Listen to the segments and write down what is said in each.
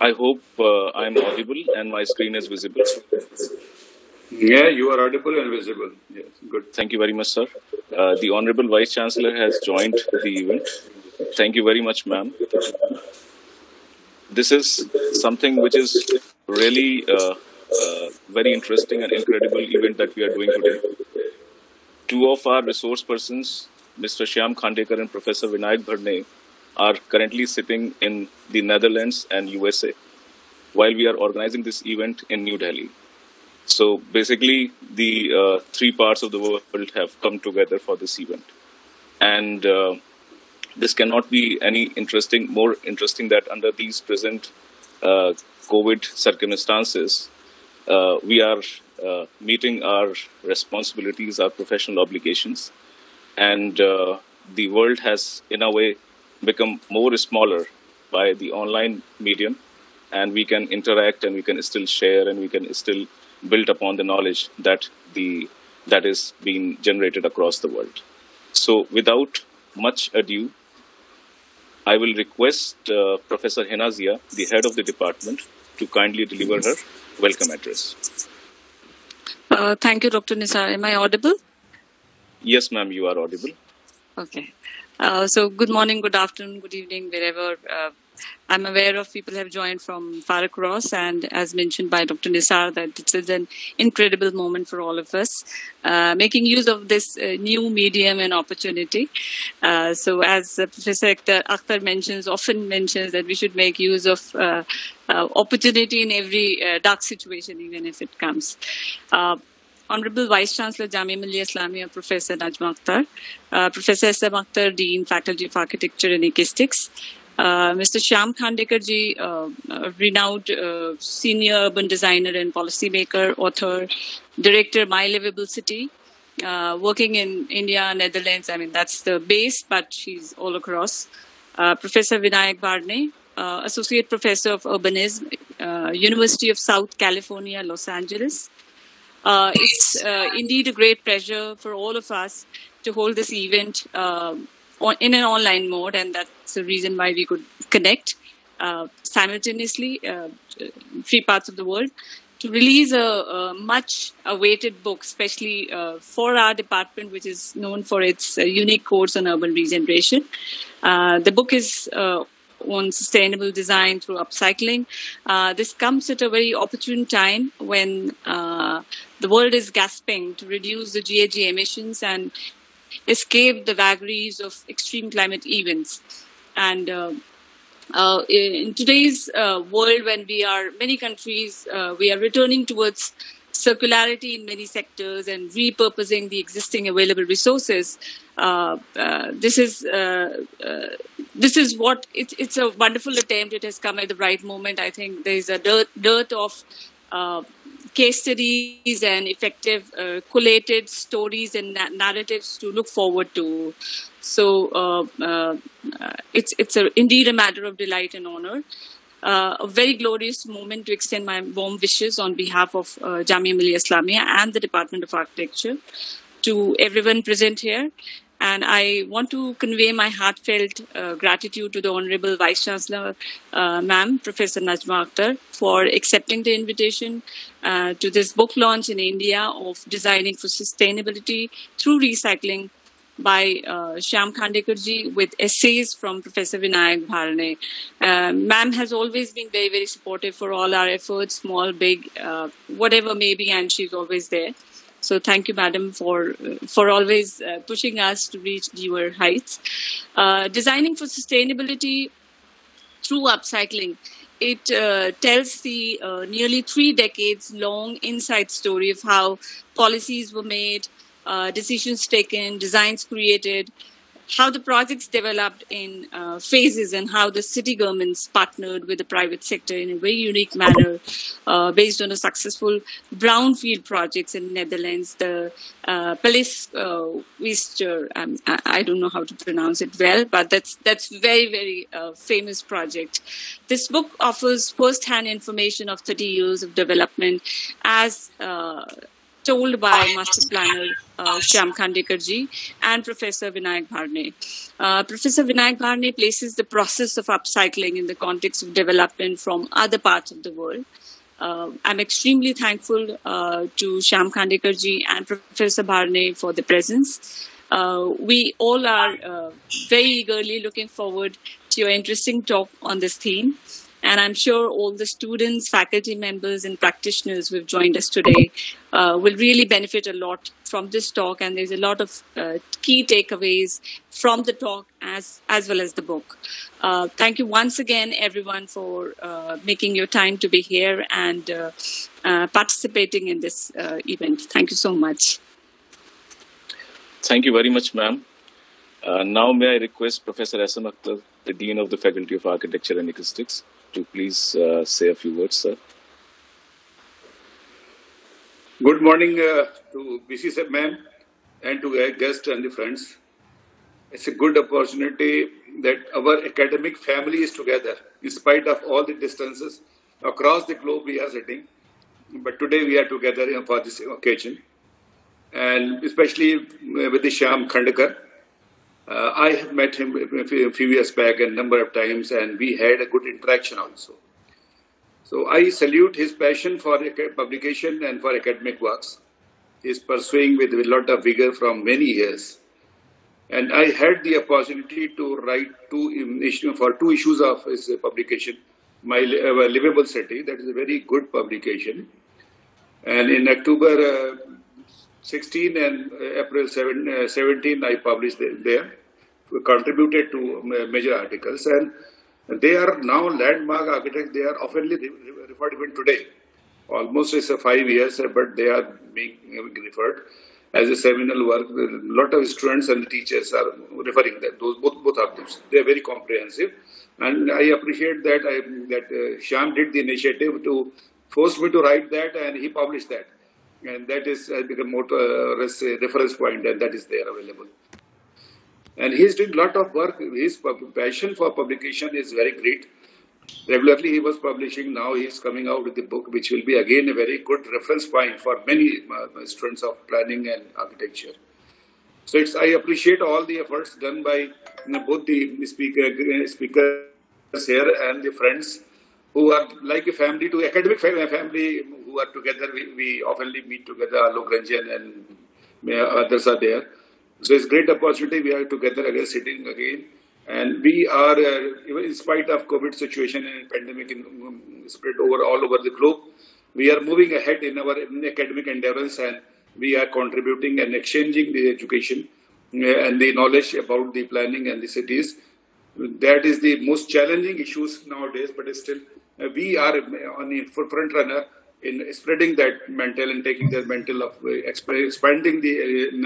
I hope uh, I am audible and my screen is visible. Yeah, you are audible and visible. Yes, good. Thank you very much, sir. Uh, the Honorable Vice Chancellor has joined the event. Thank you very much, ma'am. This is something which is really uh, uh, very interesting and incredible event that we are doing today. Two of our resource persons, Mr. Shyam Khandekar and Professor Vinayak Bharne, are currently sitting in the Netherlands and USA while we are organizing this event in New Delhi. So basically, the uh, three parts of the world have come together for this event, and uh, this cannot be any interesting, more interesting that under these present uh, COVID circumstances, uh, we are uh, meeting our responsibilities, our professional obligations, and uh, the world has, in a way, become more smaller by the online medium, and we can interact and we can still share and we can still build upon the knowledge that the that is being generated across the world. So, without much ado, I will request uh, Professor Hina Zia, the head of the department, to kindly deliver her welcome address. Uh, thank you, Dr. Nisar. Am I audible? Yes, ma'am, you are audible. Okay. Uh, so, good morning, good afternoon, good evening, wherever. Uh, I'm aware of people have joined from far across, and as mentioned by Dr. Nisar, that it is an incredible moment for all of us, uh, making use of this uh, new medium and opportunity. Uh, so, as Professor Akhtar, mentions, often mentions that we should make use of opportunity in every dark situation, even if it comes. Honorable Vice Chancellor Jamia Millia Islamia, Professor Najma Akhtar, uh, Professor S.M. Akhtar, Dean, Faculty of Architecture and Ekistics, uh, Mr. Shyam Khandekar ji, uh, renowned uh, senior urban designer and policymaker, author, director, My Livable City, uh, working in India, Netherlands. I mean, that's the base, but she's all across. Uh, Professor Vinayak Bharne, Associate Professor of Urbanism, University of South California, Los Angeles. Uh, it's uh, indeed a great pleasure for all of us to hold this event uh, in an online mode, and that's the reason why we could connect uh, simultaneously, uh, three parts of the world, to release a, a much awaited book, especially uh, for our department, which is known for its unique course on urban regeneration. the book is on sustainable design through upcycling. Uh, this comes at a very opportune time when uh, the world is gasping to reduce the GHG emissions and escape the vagaries of extreme climate events. And uh, uh in today's uh, world, when we are many countries, uh, we are returning towards circularity in many sectors and repurposing the existing available resources. Uh, uh, this is uh, this is what it, it's a wonderful attempt. It has come at the right moment. I think there is a dearth, dearth of uh, case studies and effective uh, collated stories and na- narratives to look forward to. So uh, uh it's it's a, indeed a matter of delight and honor. Uh, a very glorious moment to extend my warm wishes on behalf of uh, Jamia Millia Islamia and the Department of Architecture to everyone present here. And I want to convey my heartfelt uh, gratitude to the Honorable Vice Chancellor, uh, ma'am, Professor Najma Akhtar, for accepting the invitation uh, to this book launch in India of Designing for Sustainability through Recycling by uh, Shyam Khandekar with essays from Professor Vinayak Bharne. Uh, ma'am has always been very, very supportive for all our efforts, small, big, uh, whatever may be, and she's always there. So thank you, madam, for for always uh, pushing us to reach newer heights. Uh, designing for sustainability through upcycling. It uh, tells the uh, nearly three decades long inside story of how policies were made, uh, decisions taken, designs created, how the projects developed in uh, phases and how the city governments partnered with the private sector in a very unique manner uh, based on a successful brownfield projects in Netherlands, the uh, Palace uh, um, I, I, don't know how to pronounce it well, but that's that's very very uh, famous project. This book offers first-hand information of 30 years of development as told by Master Planner uh, Shyam Khandekar ji and Professor Vinayak Bharne. Uh, Professor Vinayak Bharne places the process of upcycling in the context of development from other parts of the world. Uh, I'm extremely thankful uh, to Shyam Khandekar ji and Professor Bharne for the presence. Uh, we all are uh, very eagerly looking forward to your interesting talk on this theme. And I'm sure all the students, faculty members, and practitioners who have joined us today uh, will really benefit a lot from this talk. And there's a lot of uh, key takeaways from the talk as, as well as the book. Uh, thank you once again, everyone, for uh, making your time to be here and uh, uh, participating in this event. Thank you so much. Thank you very much, ma'am. now, may I request Professor S.M. Akhtar, the Dean of the Faculty of Architecture and Ekistics, to please uh, say a few words, sir. Good morning uh, to BC ma'am and to our guests and the friends. It's a good opportunity that our academic family is together in spite of all the distances across the globe we are sitting. But today we are together for this occasion. And especially with the Shyam Khandekar, uh, I have met him a few years back a number of times, and we had a good interaction also. So I salute his passion for publication and for academic works. He is pursuing with a lot of vigor from many years. And I had the opportunity to write two for two issues of his publication, My uh, Livable City. That is a very good publication. And in October uh, 16 and April 7, uh, 17, I published there contributed to major articles and they are now landmark architects. They are oftenly referred even today. Almost it's a five years, but they are being referred as a seminal work. A lot of students and teachers are referring that those both both of them. They are very comprehensive, and I appreciate that I, that uh, Shyam did the initiative to force me to write that, and he published that, and that is uh, become more uh, reference point, and that is there available. And he's doing a lot of work. His passion for publication is very great. Regularly he was publishing. Now he is coming out with the book, which will be again a very good reference point for many uh, uh students of planning and architecture. So it's, I appreciate all the efforts done by both the speaker, uh, speakers here and the friends who are like a family to academic family who are together. We, we often meet together. Alok Ranjan and uh, others are there. So it's great opportunity. We are together again, sitting again. And we are, uh, in spite of COVID situation and pandemic in, um, spread over all over the globe, we are moving ahead in our academic endeavors and we are contributing and exchanging the education uh, and the knowledge about the planning and the cities. That is the most challenging issues nowadays, but still uh, we are on the front runner in spreading that mental and taking that mental of uh, expanding the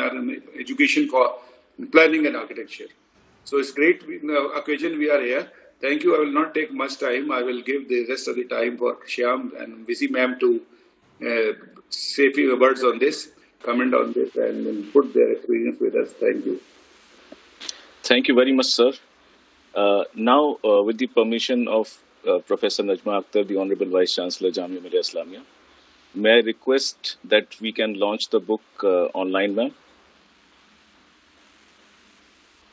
uh, education for planning and architecture. So it's great occasion we are here. Thank you. I will not take much time. I will give the rest of the time for Shyam and Visi ma'am to uh, say a few words on this, comment on this, and put their experience with us. Thank you. Thank you very much, sir. Uh, now, uh, with the permission of uh, Professor Najma Akhtar, the Honorable Vice Chancellor, Jamia Millia Islamia. May I request that we can launch the book uh, online, ma'am?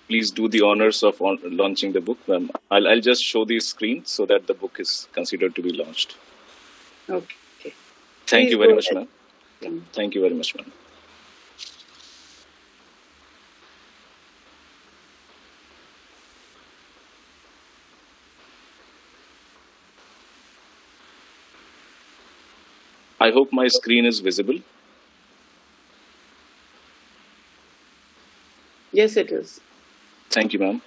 Please do the honors of on launching the book, ma'am. I'll, I'll just show the screen so that the book is considered to be launched. Okay. Thank Please you very much, ma'am. Thank you very much, ma'am. I hope my screen is visible. Yes, it is. Thank you, ma'am.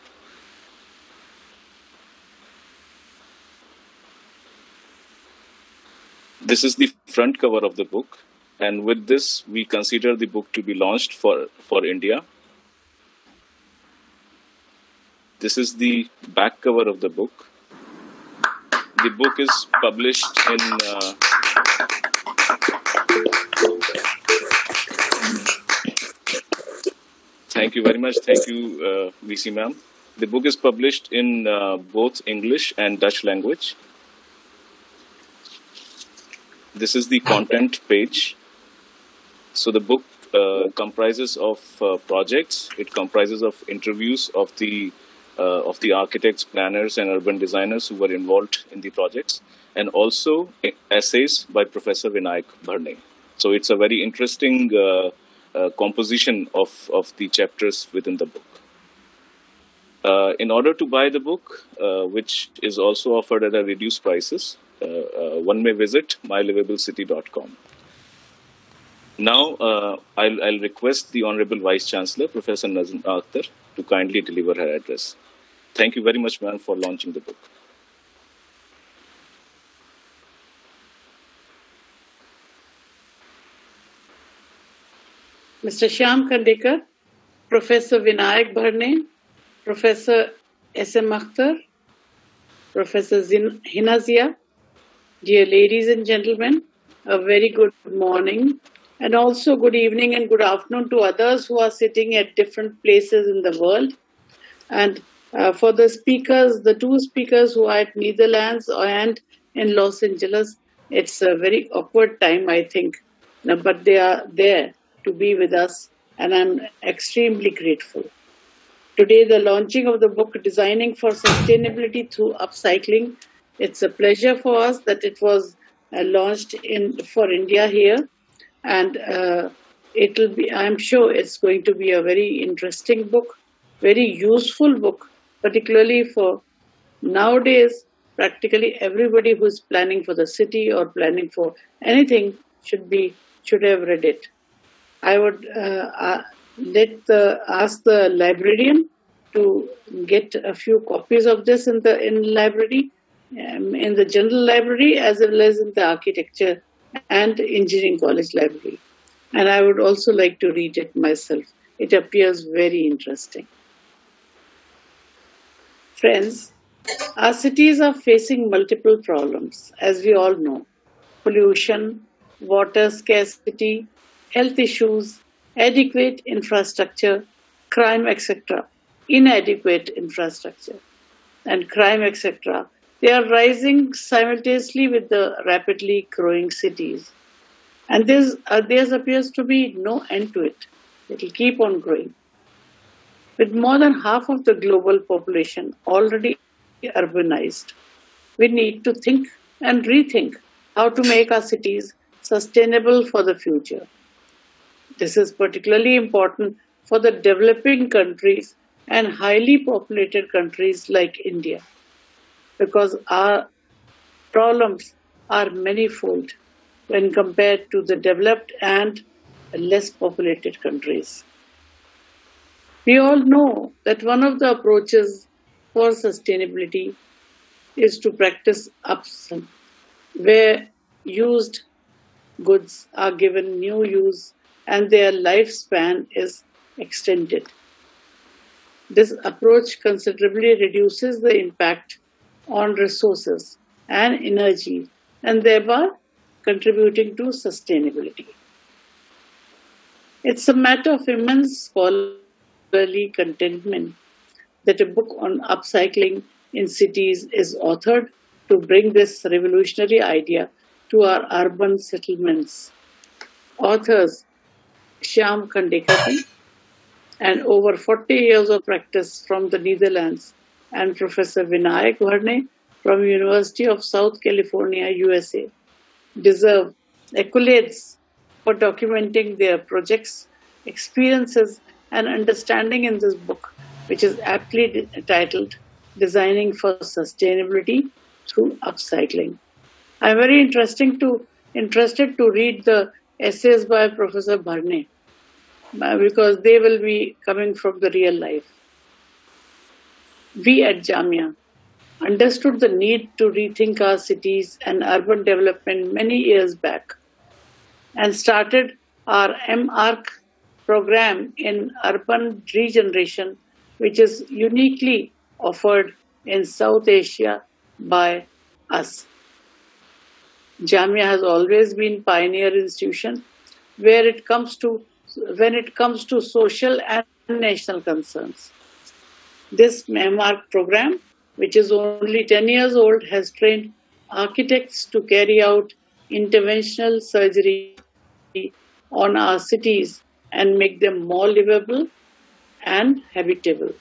This is the front cover of the book, and with this, we consider the book to be launched for, for India. This is the back cover of the book. The book is published in uh, Thank you very much. Thank you, uh, VC ma'am. The book is published in uh, both English and Dutch language. This is the content page. So the book uh, comprises of uh, projects. It comprises of interviews of the uh, of the architects, planners, and urban designers who were involved in the projects, and also essays by Professor Vinayak Bharne. So it's a very interesting uh, uh, composition of, of the chapters within the book. Uh, in order to buy the book, which is also offered at a reduced prices, one may visit mylivablecity.com. Now, uh, I'll, I'll, request the Honorable Vice Chancellor, Professor Najma Akhtar, to kindly deliver her address. Thank you very much, ma'am, for launching the book. Mr. Shyam Khandekar, Professor Vinayak Bharne, Professor S.M. Akhtar, Professor Zin- Hina Zia, dear ladies and gentlemen, a very good morning and also good evening and good afternoon to others who are sitting at different places in the world. And uh, for the speakers, the two speakers who are at Netherlands and in Los Angeles, it's a very awkward time, I think. But they are there to be with us, and I'm extremely grateful. Today, the launching of the book Designing for Sustainability Through Upcycling. It's a pleasure for us that it was uh, launched in for India here and uh, it'll be i'm sure it's going to be a very interesting book very useful book particularly for nowadays practically everybody who's planning for the city or planning for anything should be should have read it i would uh, uh, let the ask the librarian to get a few copies of this in the in library um, in the general library as well as in the architecture and Engineering College Library. And I would also like to read it myself. It appears very interesting. Friends, our cities are facing multiple problems, as we all know pollution, water scarcity, health issues, adequate infrastructure, crime, etc., inadequate infrastructure, and crime, etc., they are rising simultaneously with the rapidly growing cities. And uh, there appears to be no end to it. It will keep on growing. With more than half of the global population already urbanized, we need to think and rethink how to make our cities sustainable for the future. This is particularly important for the developing countries and highly populated countries like India because our problems are manifold when compared to the developed and less populated countries. We all know that one of the approaches for sustainability is to practice upsum, where used goods are given new use and their lifespan is extended. This approach considerably reduces the impact on resources and energy and thereby contributing to sustainability. It's a matter of immense scholarly contentment that a book on upcycling in cities is authored to bring this revolutionary idea to our urban settlements. Authors Shyam and over 40 years of practice from the Netherlands and Professor Vinayak Bharne from University of South California, USA, deserve accolades for documenting their projects, experiences, and understanding in this book, which is aptly titled Designing for Sustainability Through Upcycling. I'm very interesting to, interested to read the essays by Professor Bharne uh, Uh, because they will be coming from the real life we at Jamia understood the need to rethink our cities and urban development many years back and started our MArch program in urban regeneration, which is uniquely offered in South Asia by us. Jamia has always been pioneer institution where it comes to when it comes to social and national concerns. This MArch program, which is only 10 years old, has trained architects to carry out interventional surgery on our cities and make them more livable and habitable.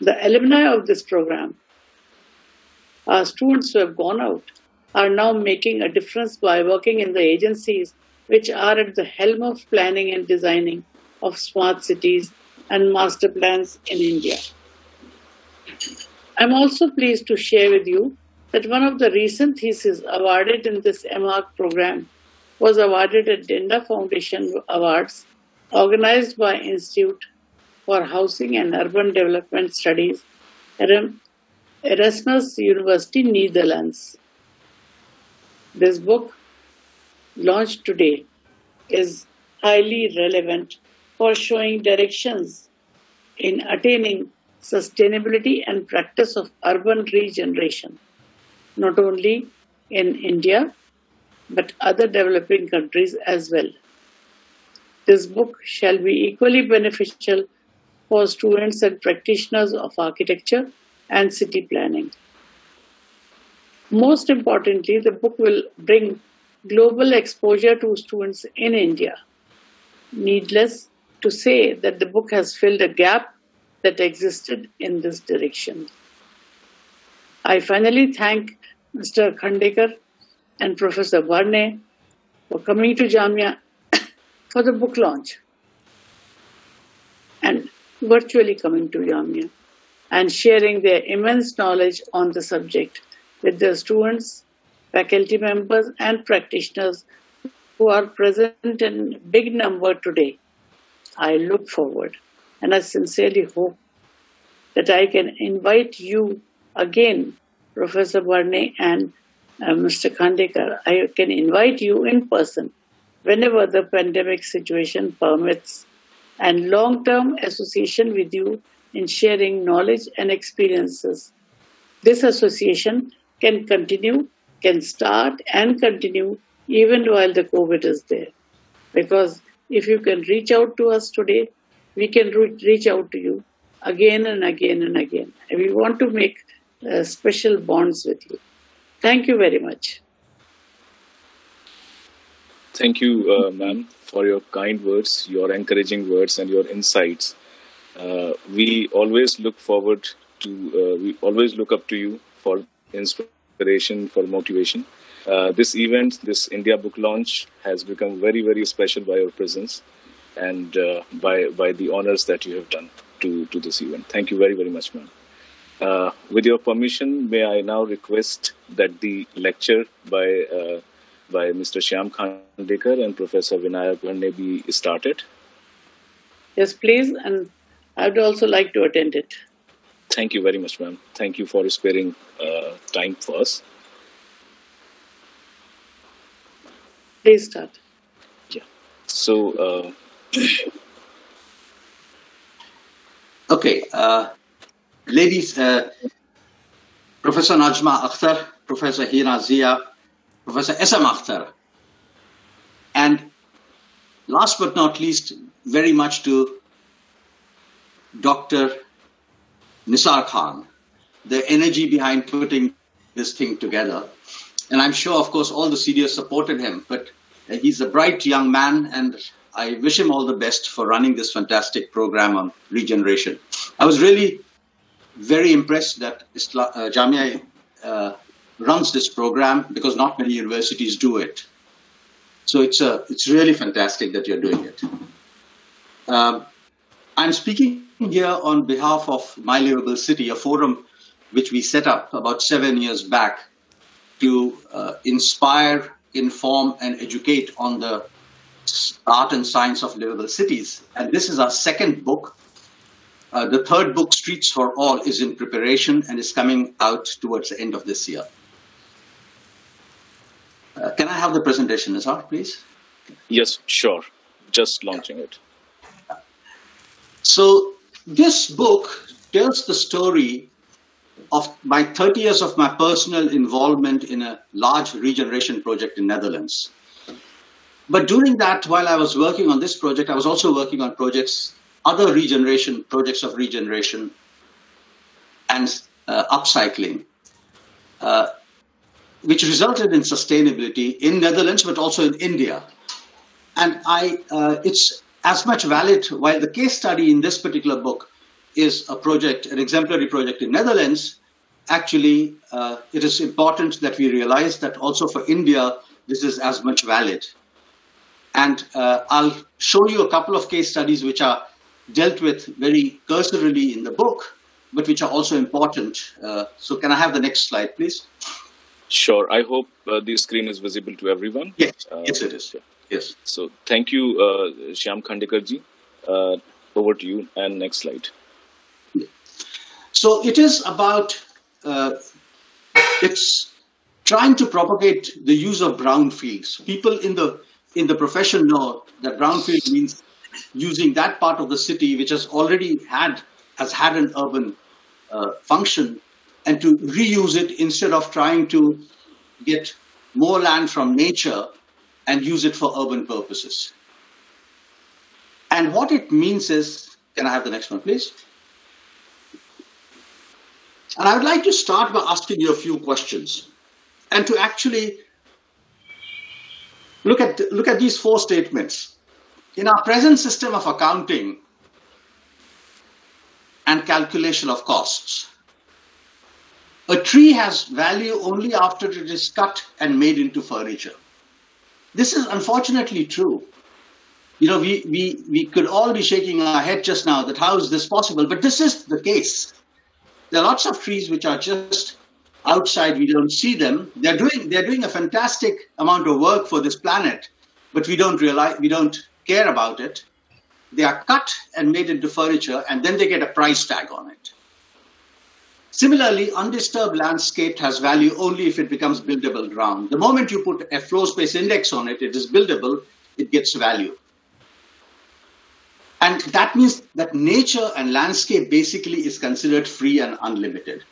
The alumni of this program, our students who have gone out, are now making a difference by working in the agencies which are at the helm of planning and designing of smart cities and master plans in India. I'm also pleased to share with you that one of the recent theses awarded in this MArch program was awarded at Denda Foundation Awards organized by Institute for Housing and Urban Development Studies Erasmus University, Netherlands. This book, launched today, is highly relevant for showing directions in attaining sustainability and practice of urban regeneration, not only in India, but other developing countries as well. This book shall be equally beneficial for students and practitioners of architecture and city planning. Most importantly, the book will bring global exposure to students in India. Needless to say that the book has filled a gap that existed in this direction. I finally thank Mr. Khandekar and Professor Bharne for coming to Jamia for the book launch and virtually coming to Jamia and sharing their immense knowledge on the subject with their students, faculty members, and practitioners who are present in big number today. I look forward and I sincerely hope that I can invite you again, Professor Bharne and uh, Mr. Khandekar. I can invite you in person whenever the pandemic situation permits and long-term association with you in sharing knowledge and experiences. This association can continue, can start and continue even while the COVID is there. Because if you can reach out to us today, we can reach out to you again and again and again. And we want to make uh, special bonds with you. Thank you very much. Thank you, uh, ma'am, for your kind words, your encouraging words, and your insights. Uh, we always look forward to, uh, we always look up to you for inspiration, for motivation. Uh, this event, this India book launch, has become very, very special by your presence and uh, by by the honors that you have done to to this event. Thank you very, very much, ma'am. Uh, with your permission, may I now request that the lecture by uh, by Mr. Shyam Khandekar and Professor Vinayak Bharne be started? Yes, please, and I would also like to attend it. Thank you very much, ma'am. Thank you for sparing uh, time for us. Please start. Yeah. So. Uh, okay. Uh, ladies, uh, Professor Najma Akhtar, Professor Hina Zia, Professor S.M. Akhtar, and last but not least, very much to Dr. Nisar Khan, the energy behind putting this thing together. And I'm sure, of course, all the seniors supported him, but he's a bright young man, and I wish him all the best for running this fantastic program on regeneration. I was really very impressed that Isla- uh, Jamia uh, runs this program because not many universities do it. So it's, a, it's really fantastic that you're doing it. Um, I'm speaking here on behalf of My Livable City, a forum which we set up about seven years back to uh, inspire, inform, and educate on the art and science of livable cities. And this is our second book. Uh, the third book, Streets for All, is in preparation and is coming out towards the end of this year. Uh, can I have the presentation, Nisar, please? Yes, sure. Just launching it. So, this book tells the story of my 30 years of my personal involvement in a large regeneration project in Netherlands. But during that, while I was working on this project, I was also working on projects, other regeneration projects of regeneration and uh, upcycling, uh, which resulted in sustainability in Netherlands, but also in India. and I, uh, it's as much valid while the case study in this particular book is a project, an exemplary project in Netherlands. Actually, uh, it is important that we realize that also for India, this is as much valid. And uh, I'll show you a couple of case studies which are dealt with very cursorily in the book, but which are also important. Uh, so, can I have the next slide, please? Sure. I hope uh, the screen is visible to everyone. Yes, uh, yes, it is. Yes. So, thank you, uh, Shyam Khandekar ji. Uh, over to you. And next slide. So, it is about uh, it's trying to propagate the use of brownfields. People in the in the profession know that brownfield means using that part of the city which has already had has had an urban uh, function and to reuse it instead of trying to get more land from nature and use it for urban purposes. And what it means is, can I have the next one, please? And I would like to start by asking you a few questions and to actually look at, look at these four statements. In our present system of accounting and calculation of costs, a tree has value only after it is cut and made into furniture. This is unfortunately true. You know, we, we, we could all be shaking our head just now that how is this possible? But this is the case. There are lots of trees which are just outside, we don't see them. They're doing, they're doing a fantastic amount of work for this planet, but we don't realize, we don't care about it. They are cut and made into furniture, and then they get a price tag on it. Similarly, undisturbed landscape has value only if it becomes buildable ground. The moment you put a floor space index on it, it is buildable, it gets value. And that means that nature and landscape basically is considered free and unlimited.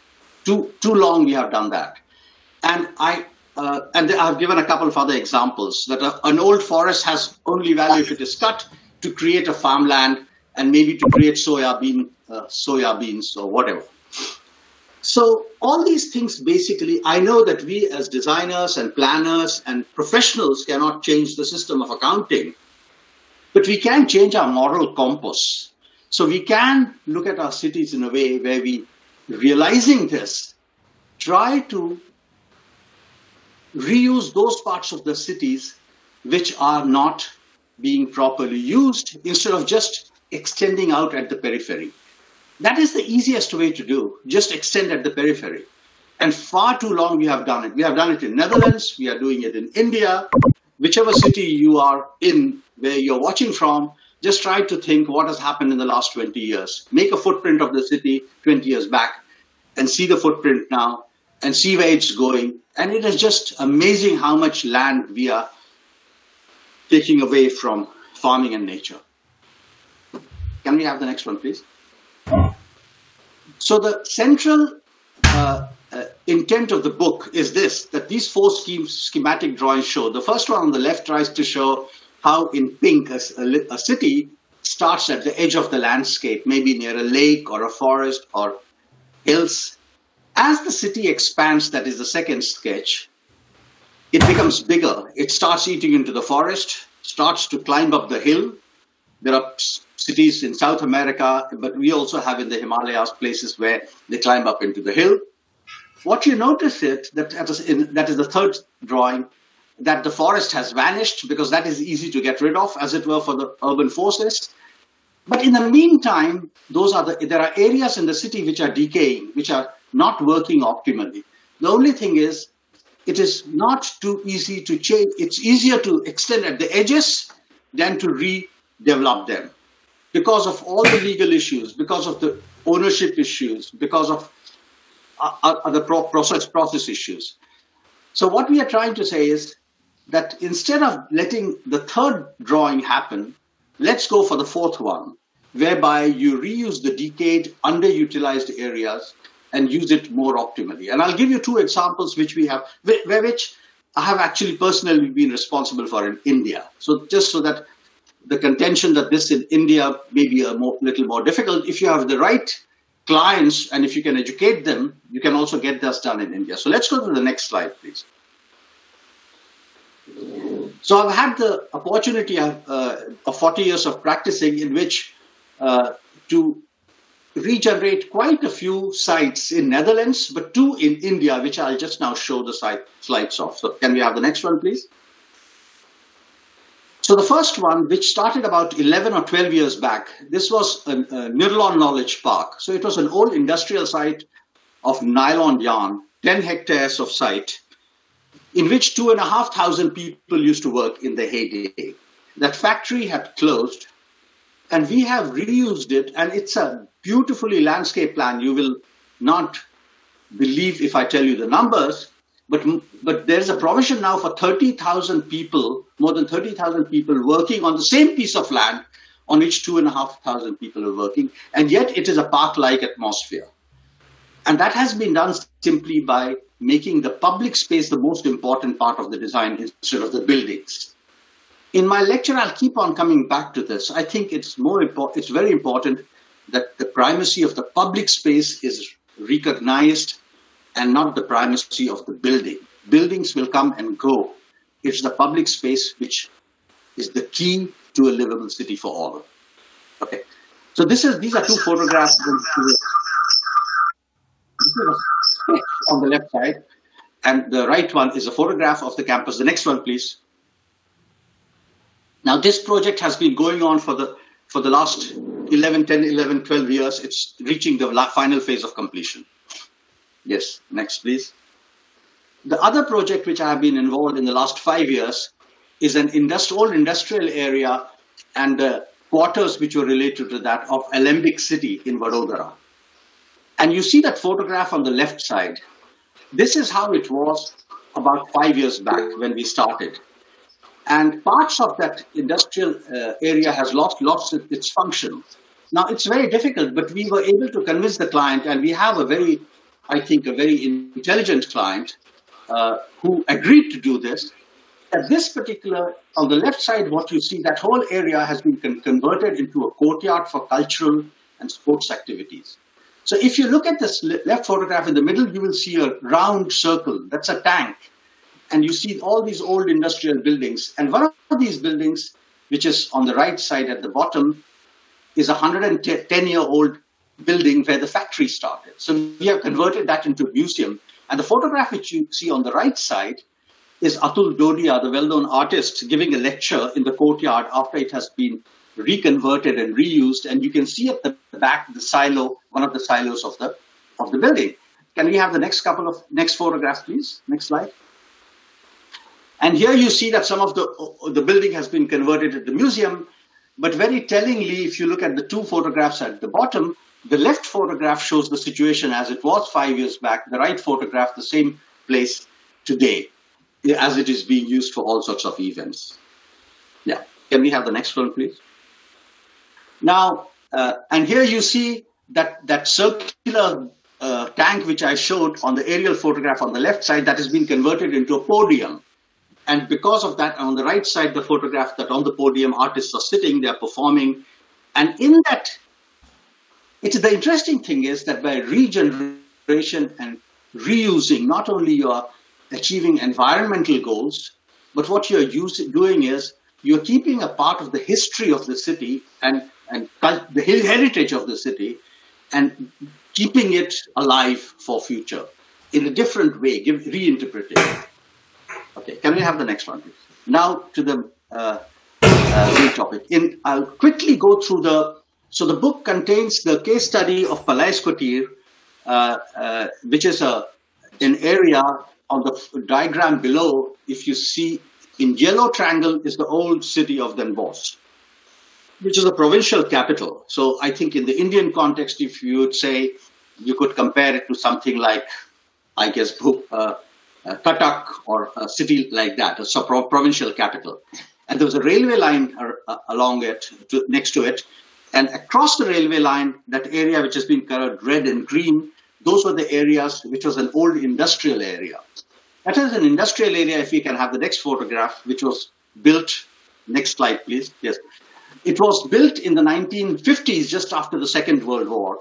Too, too long we have done that. And I uh, and I've given a couple of other examples that a, an old forest has only value if it is cut to create a farmland and maybe to create soya bean, uh, soya beans or whatever. So all these things basically, I know that we as designers and planners and professionals cannot change the system of accounting, but we can change our moral compass. So we can look at our cities in a way where we, realizing this, try to reuse those parts of the cities which are not being properly used instead of just extending out at the periphery. That is the easiest way to do, just extend at the periphery. And far too long we have done it. We have done it in Netherlands, we are doing it in India, whichever city you are in, where you're watching from, just try to think what has happened in the last 20 years. Make a footprint of the city 20 years back and see the footprint now and see where it's going. And it is just amazing how much land we are taking away from farming and nature. Can we have the next one, please? So the central uh, uh, intent of the book is this, that these four schemes, schematic drawings show. The first one on the left tries to show how in pink a, a, a city starts at the edge of the landscape, maybe near a lake or a forest or hills. As the city expands, that is the second sketch, it becomes bigger. It starts eating into the forest, starts to climb up the hill. There are cities in South America, but we also have in the Himalayas places where they climb up into the hill. What you notice is that in, that is the third drawing, that the forest has vanished because that is easy to get rid of, as it were, for the urban forces. But in the meantime, those are the, there are areas in the city which are decaying, which are not working optimally. The only thing is, it is not too easy to change. It's easier to extend at the edges than to redevelop them because of all the legal issues, because of the ownership issues, because of uh, uh, other process process issues. So what we are trying to say is that instead of letting the third drawing happen, let's go for the fourth one, whereby you reuse the decayed, underutilized areas and use it more optimally. And I'll give you two examples which we have, which I have actually personally been responsible for in India. So just so that the contention that this in India may be a more, little more difficult, if you have the right clients and if you can educate them, you can also get this done in India. So let's go to the next slide, please. So I've had the opportunity of, uh, of 40 years of practicing in which uh, to regenerate quite a few sites in Netherlands, but two in India, which I'll just now show the site, slides of. So can we have the next one, please? So the first one, which started about 11 or 12 years back, this was a, a Nirlon Knowledge Park. So it was an old industrial site of nylon yarn, 10 hectares of site, in which two and a half thousand people used to work in the heyday. That factory had closed, and we have reused it, and it's a beautifully landscape plan. You will not believe if I tell you the numbers, but but there's a provision now for 30,000 people, more than 30,000 people working on the same piece of land on which two and a half thousand people are working, and yet it is a park-like atmosphere. And that has been done simply by making the public space the most important part of the design instead of the buildings. In my lecture, I'll keep on coming back to this. I think it's more important, it's very important that the primacy of the public space is recognized and not the primacy of the building. Buildings will come and go. It's the public space which is the key to a livable city for all. Okay. So this is these are two photographs on the left side, and the right one is a photograph of the campus. The next one, please. Now, this project has been going on for the for the last 11, 10, 11, 12 years. It's reaching the final phase of completion. Yes, next, please. The other project which I have been involved in the last five years is an industrial, industrial area and uh, quarters which were related to that of Alembic City in Vadodara. And you see that photograph on the left side. This is how it was about five years back when we started. And parts of that industrial uh, area has lost, lost its function. Now, it's very difficult, but we were able to convince the client, and we have a very, I think, a very intelligent client uh, who agreed to do this. At this particular, on the left side, what you see, that whole area has been con- converted into a courtyard for cultural and sports activities. So if you look at this left photograph in the middle, you will see a round circle. That's a tank. And you see all these old industrial buildings. And one of these buildings, which is on the right side at the bottom, is a 110 year old building where the factory started. So we have converted that into a museum. And the photograph which you see on the right side is Atul Dodia, the well known artist, giving a lecture in the courtyard after it has been reconverted and reused. And you can see at the back the silo, one of the silos of the of the building. Can we have the next couple of next photographs, please? Next slide. And here you see that some of the the building has been converted into the museum. But very tellingly, if you look at the two photographs at the bottom, the left photograph shows the situation as it was five years back. The right photograph, the same place today, as it is being used for all sorts of events. Yeah. Can we have the next one, please? Now, uh, and here you see that, that circular uh, tank which I showed on the aerial photograph on the left side that has been converted into a podium. And because of that, on the right side, the photograph that on the podium artists are sitting, they're performing. And in that, it's the interesting thing is that by regeneration and reusing, not only you are achieving environmental goals, but what you're doing is you're keeping a part of the history of the city and and the heritage of the city and keeping it alive for future in a different way, give, reinterpreting. Okay, can we have the next one, please? Now to the uh, uh, topic. In, I'll quickly go through the, so the book contains the case study of Paleiskwartier, uh, uh, which is a, an area on the diagram below, if you see in yellow triangle is the old city of Den Bosch which is a provincial capital. So I think in the Indian context, if you would say, you could compare it to something like, I guess, uh, uh, Cuttack or a city like that, a provincial capital. And there was a railway line uh, along it, to, next to it. And across the railway line, that area which has been colored red and green, those were the areas which was an old industrial area. That is an industrial area, if we can have the next photograph, which was built. Next slide, please. Yes. It was built in the 1950s, just after the Second World War.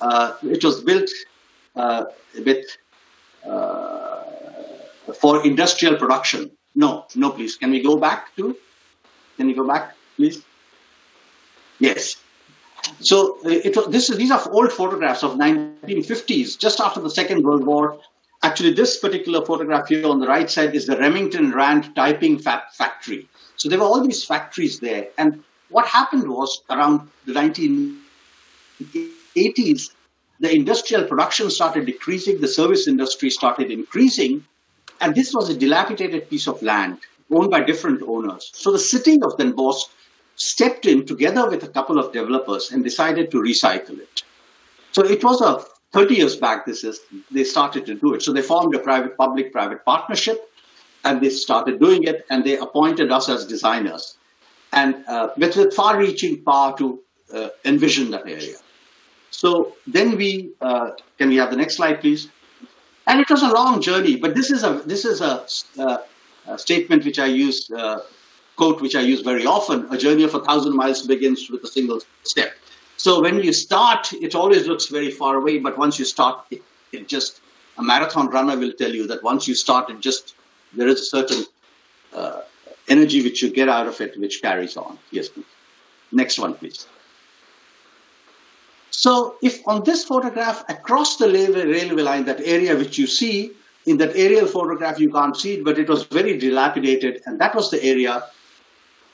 Uh, it was built uh, with uh, for industrial production. No, no, please. Can we go back to? Can you go back, please? Yes. So uh, it, this, these are old photographs of 1950s, just after the Second World War. Actually, this particular photograph here on the right side is the Remington Rand typing factory. So there were all these factories there. And what happened was around the 1980s, the industrial production started decreasing, the service industry started increasing, and this was a dilapidated piece of land owned by different owners. So the city of Den Bosch stepped in together with a couple of developers and decided to recycle it. So it was a 30 years back, this is, they started to do it. So they formed a private, public, private partnership and they started doing it and they appointed us as designers and uh, with, with far-reaching power to uh, envision that area. So then we, uh, can we have the next slide, please? And it was a long journey, but this is a, this is a, uh, a statement which I used uh, quote which I use very often, a journey of a thousand miles begins with a single step. So when you start, it always looks very far away, but once you start, it, it just, a marathon runner will tell you that once you start, it just, there is a certain uh, energy which you get out of it, which carries on. Yes, please. Next one, please. So if on this photograph, across the railway, railway line, that area which you see, in that aerial photograph, you can't see it, but it was very dilapidated, and that was the area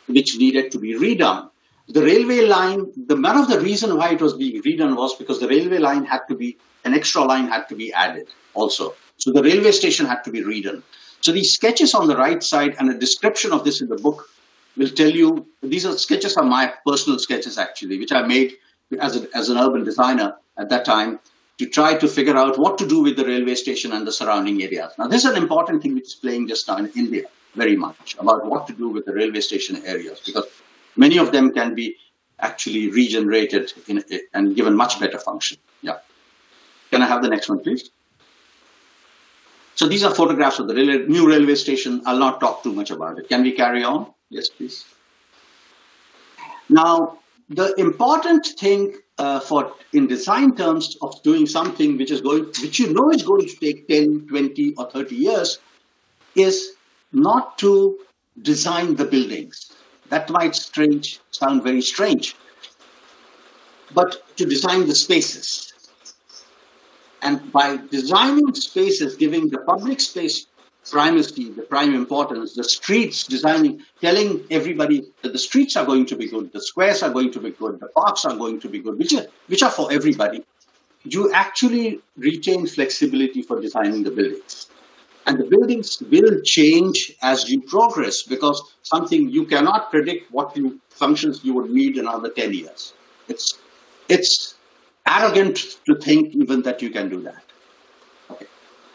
which needed to be redone the railway line, the one of the reason why it was being redone was because the railway line had to be, an extra line had to be added also. So the railway station had to be redone. So these sketches on the right side and a description of this in the book will tell you, these are sketches are my personal sketches actually, which I made as, a, as an urban designer at that time to try to figure out what to do with the railway station and the surrounding areas. Now this is an important thing which is playing just now in India very much about what to do with the railway station areas because Many of them can be actually regenerated in, and given much better function. Yeah. Can I have the next one, please? So these are photographs of the new railway station. I'll not talk too much about it. Can we carry on? Yes, please. Now, the important thing uh, for in design terms of doing something which is going, which you know is going to take 10, 20, or 30 years, is not to design the buildings. That might strange, sound very strange. But to design the spaces. And by designing spaces, giving the public space primacy, the prime importance, the streets designing, telling everybody that the streets are going to be good, the squares are going to be good, the parks are going to be good, which are, which are for everybody, you actually retain flexibility for designing the buildings. And the buildings will change as you progress because something you cannot predict what you, functions you would need in another 10 years. It's, it's arrogant to think even that you can do that. Okay.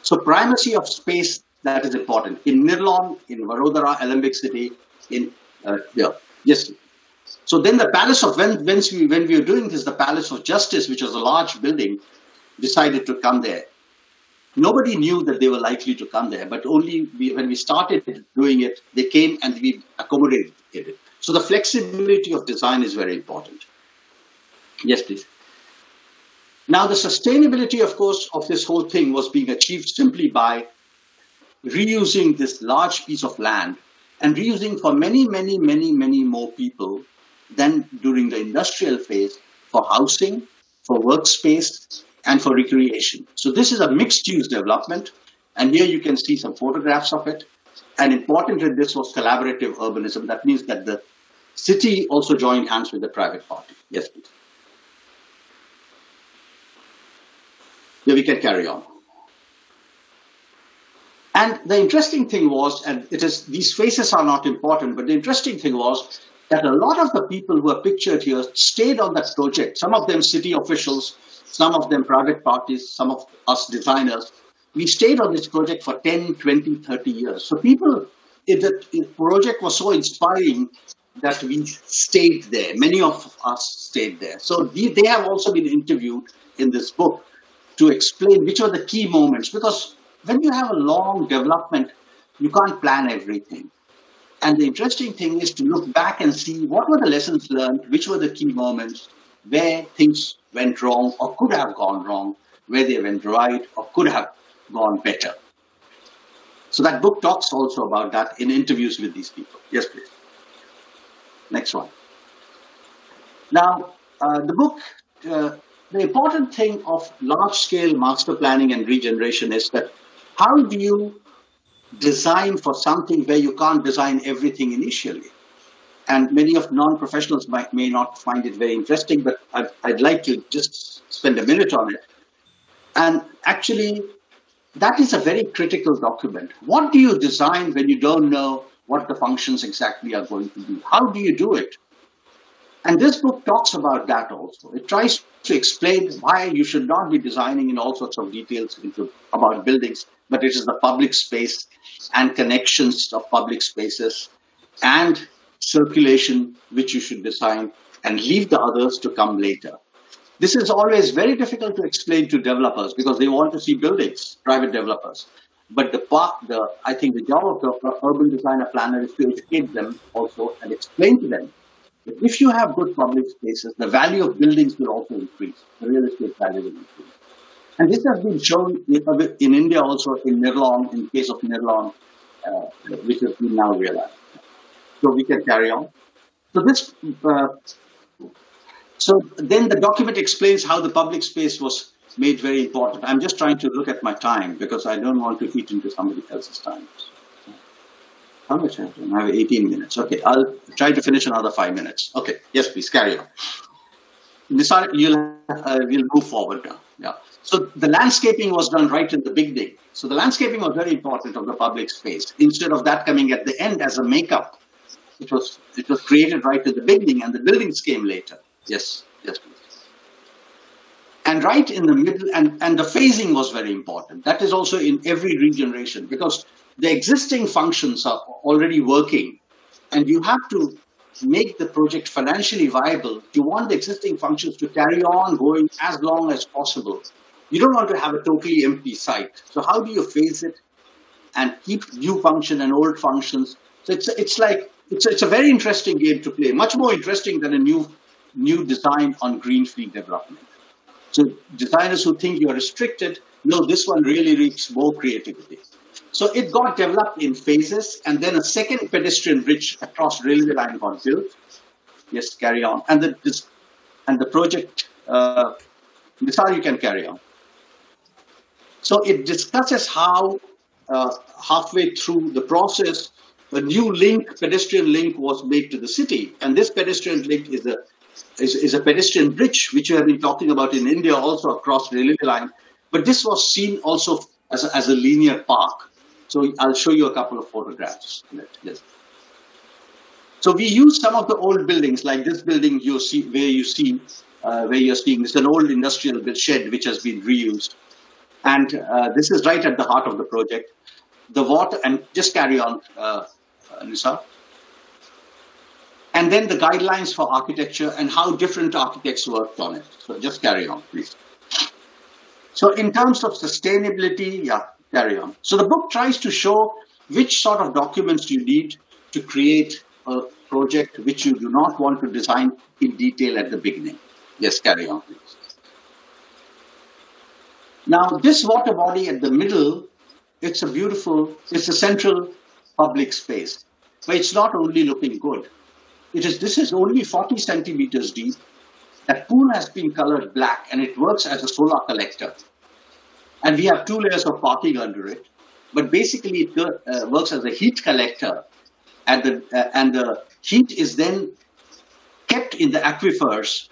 So primacy of space, that is important. In Nirlon, in Vadodara, Alembic City, in uh, yeah, yes. So then the Palace of, when, when, we, when we were doing this, the Palace of Justice, which was a large building, decided to come there. Nobody knew that they were likely to come there, but only we, when we started doing it, they came and we accommodated it. So the flexibility of design is very important. Yes, please. Now, the sustainability, of course, of this whole thing was being achieved simply by reusing this large piece of land and reusing for many, many, many, many more people than during the industrial phase for housing, for workspace, and for recreation. So this is a mixed use development. And here you can see some photographs of it. And important in this was collaborative urbanism. That means that the city also joined hands with the private party. Yes, please. Yeah, we can carry on. And the interesting thing was, and it is these faces are not important, but the interesting thing was that a lot of the people who are pictured here stayed on that project. Some of them city officials, some of them private parties, some of us designers. We stayed on this project for 10, 20, 30 years. So people, if the project was so inspiring that we stayed there. Many of us stayed there. So they have also been interviewed in this book to explain which were the key moments. Because when you have a long development, you can't plan everything. And the interesting thing is to look back and see what were the lessons learned, which were the key moments, where things went wrong or could have gone wrong, where they went right or could have gone better. So that book talks also about that in interviews with these people. Yes, please. Next one. Now, uh, the book, uh, the important thing of large scale master planning and regeneration is that how do you design for something where you can't design everything initially? And many of non-professionals might, may not find it very interesting, but I'd, I'd like to just spend a minute on it. And actually, that is a very critical document. What do you design when you don't know what the functions exactly are going to be? How do you do it? And this book talks about that also. It tries to explain why you should not be designing in all sorts of details into, about buildings, but it is the public space and connections of public spaces and circulation which you should design and leave the others to come later. This is always very difficult to explain to developers because they want to see buildings, private developers. But the part, the I think the job of the urban designer planner is to educate them also and explain to them that if you have good public spaces, the value of buildings will also increase. The real estate value will increase. And this has been shown in India also in Nirlon, in case of Nirlon, uh, which has been now realized. So we can carry on. So this, uh, so then the document explains how the public space was made very important. I'm just trying to look at my time because I don't want to eat into somebody else's time. How much have? I have 18 minutes. Okay, I'll try to finish another five minutes. Okay, yes, please carry on. Nisar, you'll uh, we'll move forward now. Yeah. So the landscaping was done right in the beginning. So the landscaping was very important of the public space. Instead of that coming at the end as a makeup, it was it was created right at the beginning, and the buildings came later. Yes, yes. And right in the middle, and, and the phasing was very important. That is also in every regeneration because the existing functions are already working, and you have to make the project financially viable. You want the existing functions to carry on going as long as possible. You don't want to have a totally empty site. So how do you phase it and keep new function and old functions? So it's it's like it's it's a very interesting game to play, much more interesting than a new new design on greenfield development. So designers who think you're restricted, no, this one really reaps more creativity. So it got developed in phases, and then a second pedestrian bridge across railway line got built. Yes, carry on. And the this, and the project, uh, Nisar, you can carry on. So it discusses how uh, halfway through the process, a new link, pedestrian link, was made to the city, and this pedestrian link is a is, is a pedestrian bridge, which we have been talking about in India also across railway line. But this was seen also as a, as a linear park. So I'll show you a couple of photographs. Yes. So we use some of the old buildings, like this building you see, where you see, uh, where you're seeing, it's an old industrial shed which has been reused. And uh, this is right at the heart of the project. The water, and just carry on, uh, Uh, Nisar and then the guidelines for architecture and how different architects worked on it. So just carry on, please. So in terms of sustainability, yeah, carry on. So the book tries to show which sort of documents you need to create a project which you do not want to design in detail at the beginning. Yes, carry on, please. Now, this water body at the middle, it's a beautiful, it's a central public space, but it's not only looking good. It is, this is only 40 centimeters deep. That pool has been colored black and it works as a solar collector. And we have two layers of parking under it. But basically it uh, works as a heat collector and the, uh, and the heat is then kept in the aquifers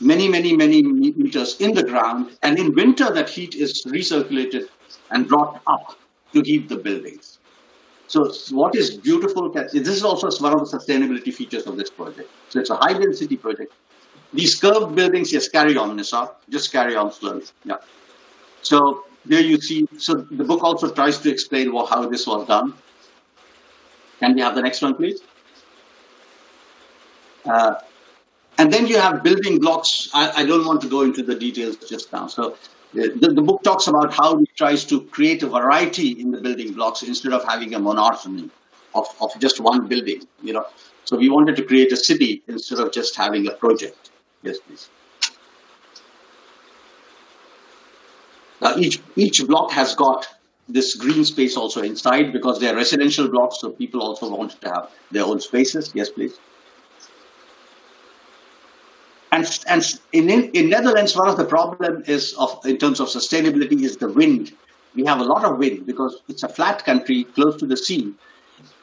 many, many, many meters in the ground. And in winter, that heat is recirculated and brought up to heat the buildings. So what is beautiful, this is also one of the sustainability features of this project. So it's a high density project. These curved buildings, yes, carry on, Nisar. Just carry on slowly. Yeah. So there you see, so the book also tries to explain what, how this was done. Can we have the next one, please? Uh, and then you have building blocks. I, I, don't want to go into the details just now. So the, the, book talks about how it tries to create a variety in the building blocks instead of having a monotony of, of just one building, you know. So we wanted to create a city instead of just having a project. Yes, please. Now each, each block has got this green space also inside because they're residential blocks, so people also wanted to have their own spaces. Yes, please. And, and in, in Netherlands, one of the problem is of in terms of sustainability is the wind. We have a lot of wind because it's a flat country close to the sea,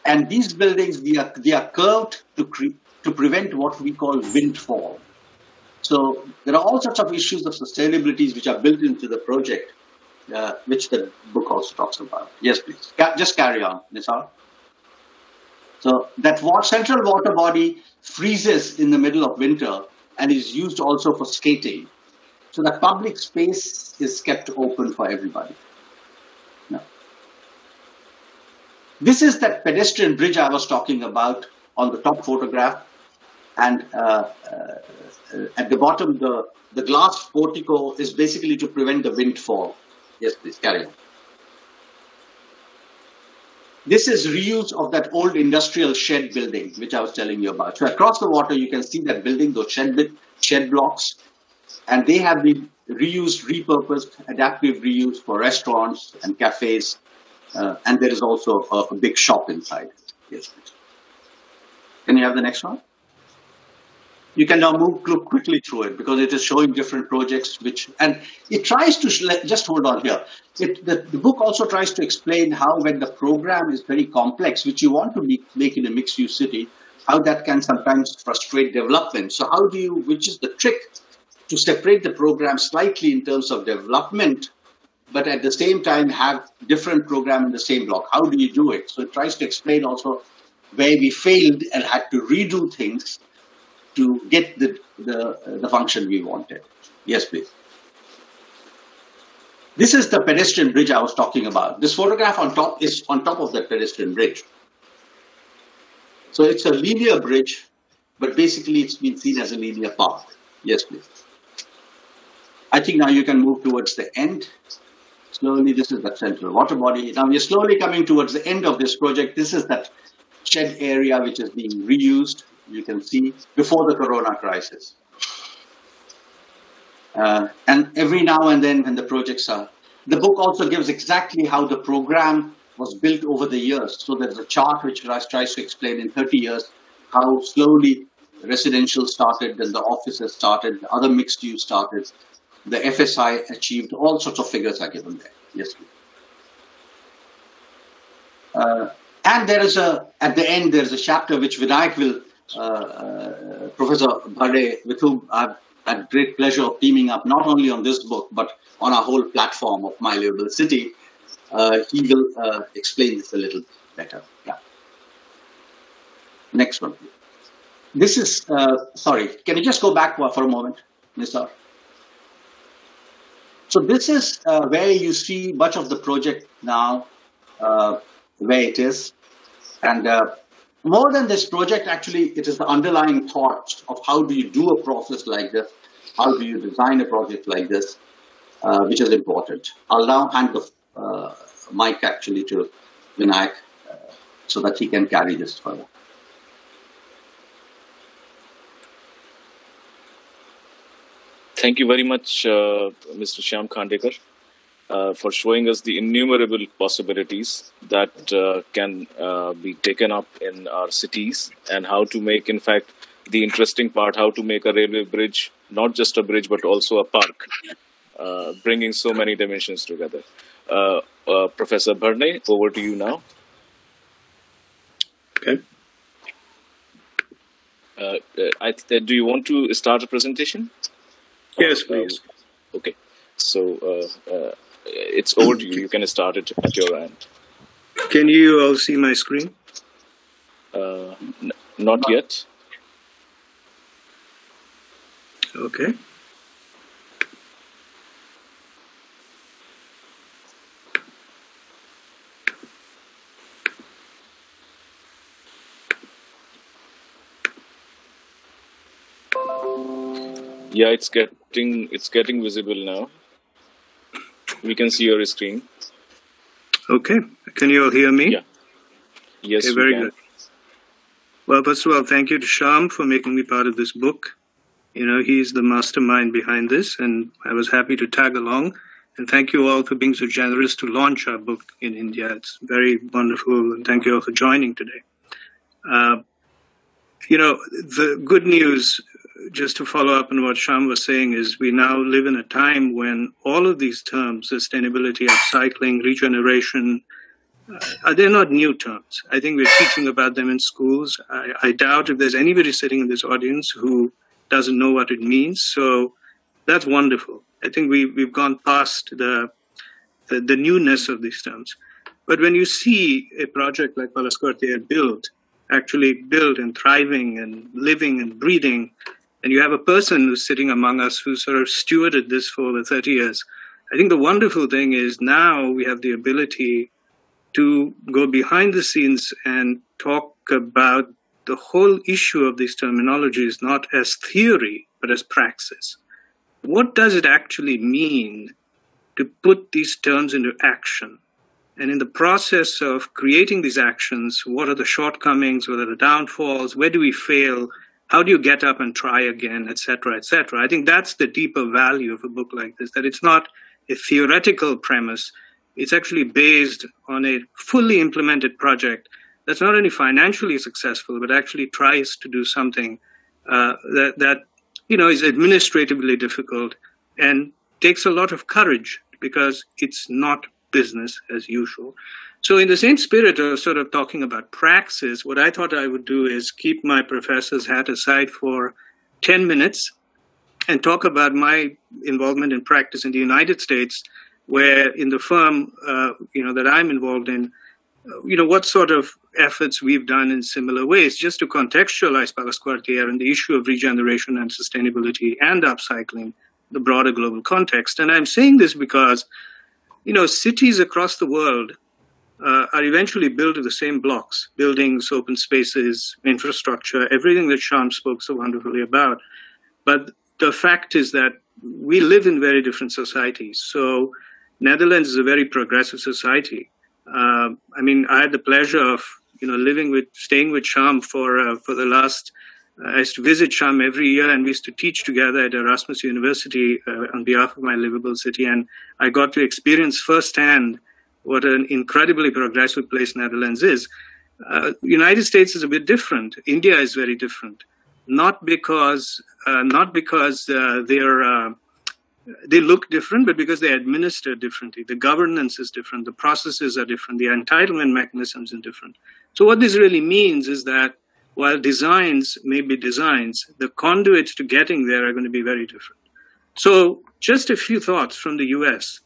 and these buildings they are they are curved to cre- to prevent what we call windfall. So there are all sorts of issues of sustainability which are built into the project, uh, which the book also talks about. Yes, please. Just carry on, Nisar. So that central water body freezes in the middle of winter and is used also for skating. So the public space is kept open for everybody. Now, this is that pedestrian bridge I was talking about on the top photograph. And uh, uh, at the bottom, the, the glass portico is basically to prevent the windfall. Yes, please, carry on. This is reuse of that old industrial shed building, which I was telling you about. So across the water, you can see that building, those shed, shed blocks, and they have been reused, repurposed, adaptive reuse for restaurants and cafes. Uh, and there is also a, a, big shop inside. Yes. Can you have the next one? You can now move quickly through it because it is showing different projects which and it tries to just hold on here. It, the, the, book also tries to explain how when the program is very complex which you want to make, make in a mixed use city how that can sometimes frustrate development. So how do you which is the trick to separate the program slightly in terms of development but at the same time have different program in the same block? How do you do it? So it tries to explain also where we failed and had to redo things to get the, the, the function we wanted. Yes, please. This is the pedestrian bridge I was talking about. This photograph on top is on top of that pedestrian bridge. So it's a linear bridge, but basically it's been seen as a linear path. Yes, please. I think now you can move towards the end. Slowly, this is the central water body. Now we're slowly coming towards the end of this project. This is that shed area which is being reused you can see before the corona crisis. Uh, and every now and then when the projects are, the book also gives exactly how the program was built over the years. So there's a chart which tries to explain in 30 years how slowly residential started, then the offices started, the other mixed use started, the FSI achieved, all sorts of figures are given there. Yes, uh, and there is a, at the end, there's a chapter which Vinayak will Professor Bharne, with whom I've had great pleasure of teaming up, not only on this book, but on our whole platform of My Livable City. Uh, he will explain this a little better. Yeah. Next one. This is, sorry, can you just go back for a moment, Nisar? So this is uh, where you see much of the project now, uh, where it is. And uh, more than this project, actually, it is the underlying thought of how do you do a process like this, how do you design a project like this, uh, which is important. I'll now hand the uh, mic actually to Vinayak uh, so that he can carry this further. Thank you very much, uh, Mr. Shyam Khandekar uh, for showing us the innumerable possibilities that uh, can uh, be taken up in our cities and how to make, in fact, the interesting part, how to make a railway bridge, not just a bridge, but also a park, uh, bringing so many dimensions together. Uh, uh, Professor Bharne, over to you now. Okay. I, do you want to start a presentation? Yes, please. okay. So it's old you. You can start it at your end. Can you all see my screen? Uh, n- not yet. Okay. Yeah, it's getting it's getting visible now we can see your screen. Okay. Can you all hear me? Yeah. Yes, okay, very good. Well, first of all, thank you to Shyam for making me part of this book. You know, he's the mastermind behind this, and I was happy to tag along And thank you all for being so generous to launch our book in India. It's very wonderful. And thank you all for joining today. Uh, you know, the good news, just to follow up on what Shyam was saying, is we now live in a time when all of these terms, sustainability, upcycling, regeneration, uh, they're not new terms. I think we're teaching about them in schools. I, I doubt if there's anybody sitting in this audience who doesn't know what it means. So that's wonderful. I think we, we've gone past the, the, the newness of these terms. But when you see a project like Quartier built, actually built and thriving and living and breathing, and you have a person who's sitting among us who sort of stewarded this for over 30 years, I think the wonderful thing is now we have the ability to go behind the scenes and talk about the whole issue of these terminologies not as theory, but as praxis. What does it actually mean to put these terms into action? And in the process of creating these actions, what are the shortcomings? What are the downfalls? Where do we fail? How do you get up and try again, et cetera, et cetera? I think that's the deeper value of a book like this, that it's not a theoretical premise. It's actually based on a fully implemented project that's not only financially successful, but actually tries to do something uh, that, that you know is administratively difficult and takes a lot of courage because it's not business as usual. So, in the same spirit of sort of talking about praxis, what I thought I would do is keep my professor's hat aside for 10 minutes and talk about my involvement in practice in the United States, where in the firm, uh, you know, that I'm involved in, uh, you know, what sort of efforts we've done in similar ways, just to contextualize Paleiskwartier and the issue of regeneration and sustainability and upcycling, the broader global context. And I'm saying this because, you know, cities across the world uh, are eventually built of the same blocks buildings, open spaces, infrastructure, everything that Shyam spoke so wonderfully about. But the fact is that we live in very different societies. So, Netherlands is a very progressive society. Uh, I mean, I had the pleasure of you know living with, staying with Shyam for uh, for the last. Uh, I used to visit Shyam every year, and we used to teach together at Erasmus University uh, on behalf of my livable city. And I got to experience firsthand what an incredibly progressive place Netherlands is. Uh, United States is a bit different. India is very different, not because uh, not because uh, they're uh, they look different, but because they administer differently. The governance is different, the processes are different, the entitlement mechanisms are different. So what this really means is that while designs may be designs, the conduits to getting there are going to be very different. So just a few thoughts from the U.S.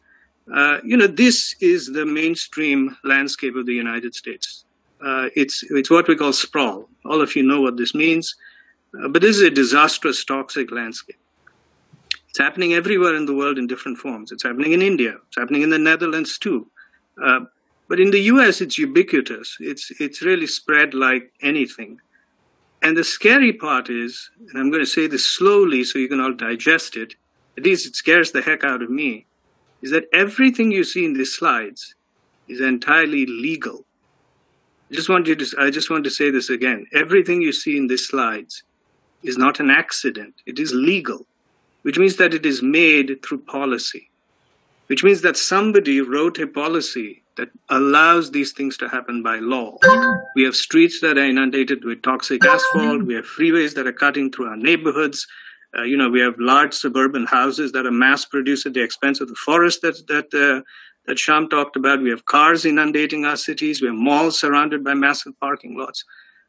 Uh, you know, this is the mainstream landscape of the United States. Uh, it's it's what we call sprawl. All of you know what this means, uh, but this is a disastrous, toxic landscape. It's happening everywhere in the world in different forms. It's happening in India. It's happening in the Netherlands too. Uh, but in the U.S., it's ubiquitous. It's it's really spread like anything. And the scary part is, and I'm going to say this slowly so you can all digest it. At least it scares the heck out of me is that everything you see in these slides is entirely legal. I just want you to, I just want to say this again. Everything you see in these slides is not an accident. It is legal, which means that it is made through policy, which means that somebody wrote a policy that allows these things to happen by law. We have streets that are inundated with toxic asphalt. We have freeways that are cutting through our neighborhoods. Uh, you know, we have large suburban houses that are mass produced at the expense of the forest that that uh, that Shyam talked about. We have cars inundating our cities. We have malls surrounded by massive parking lots.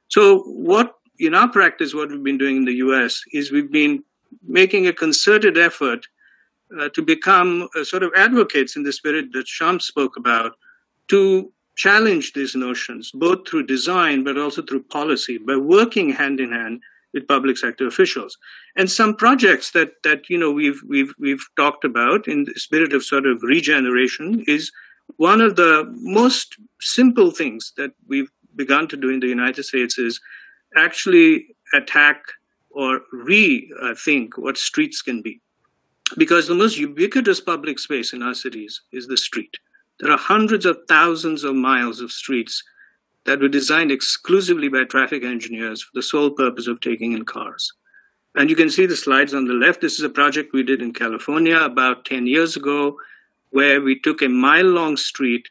So, what in our practice, what we've been doing in the U.S. is we've been making a concerted effort uh, to become uh, sort of advocates in the spirit that Shyam spoke about to challenge these notions, both through design but also through policy, by working hand in hand with public sector officials. And some projects that that you know we've we've we've talked about in the spirit of sort of regeneration is one of the most simple things that we've begun to do in the United States is actually attack or rethink what streets can be. Because the most ubiquitous public space in our cities is the street. There are hundreds of thousands of miles of streets that were designed exclusively by traffic engineers for the sole purpose of taking in cars. And you can see the slides on the left. This is a project we did in California about 10 years ago. where we took a mile long street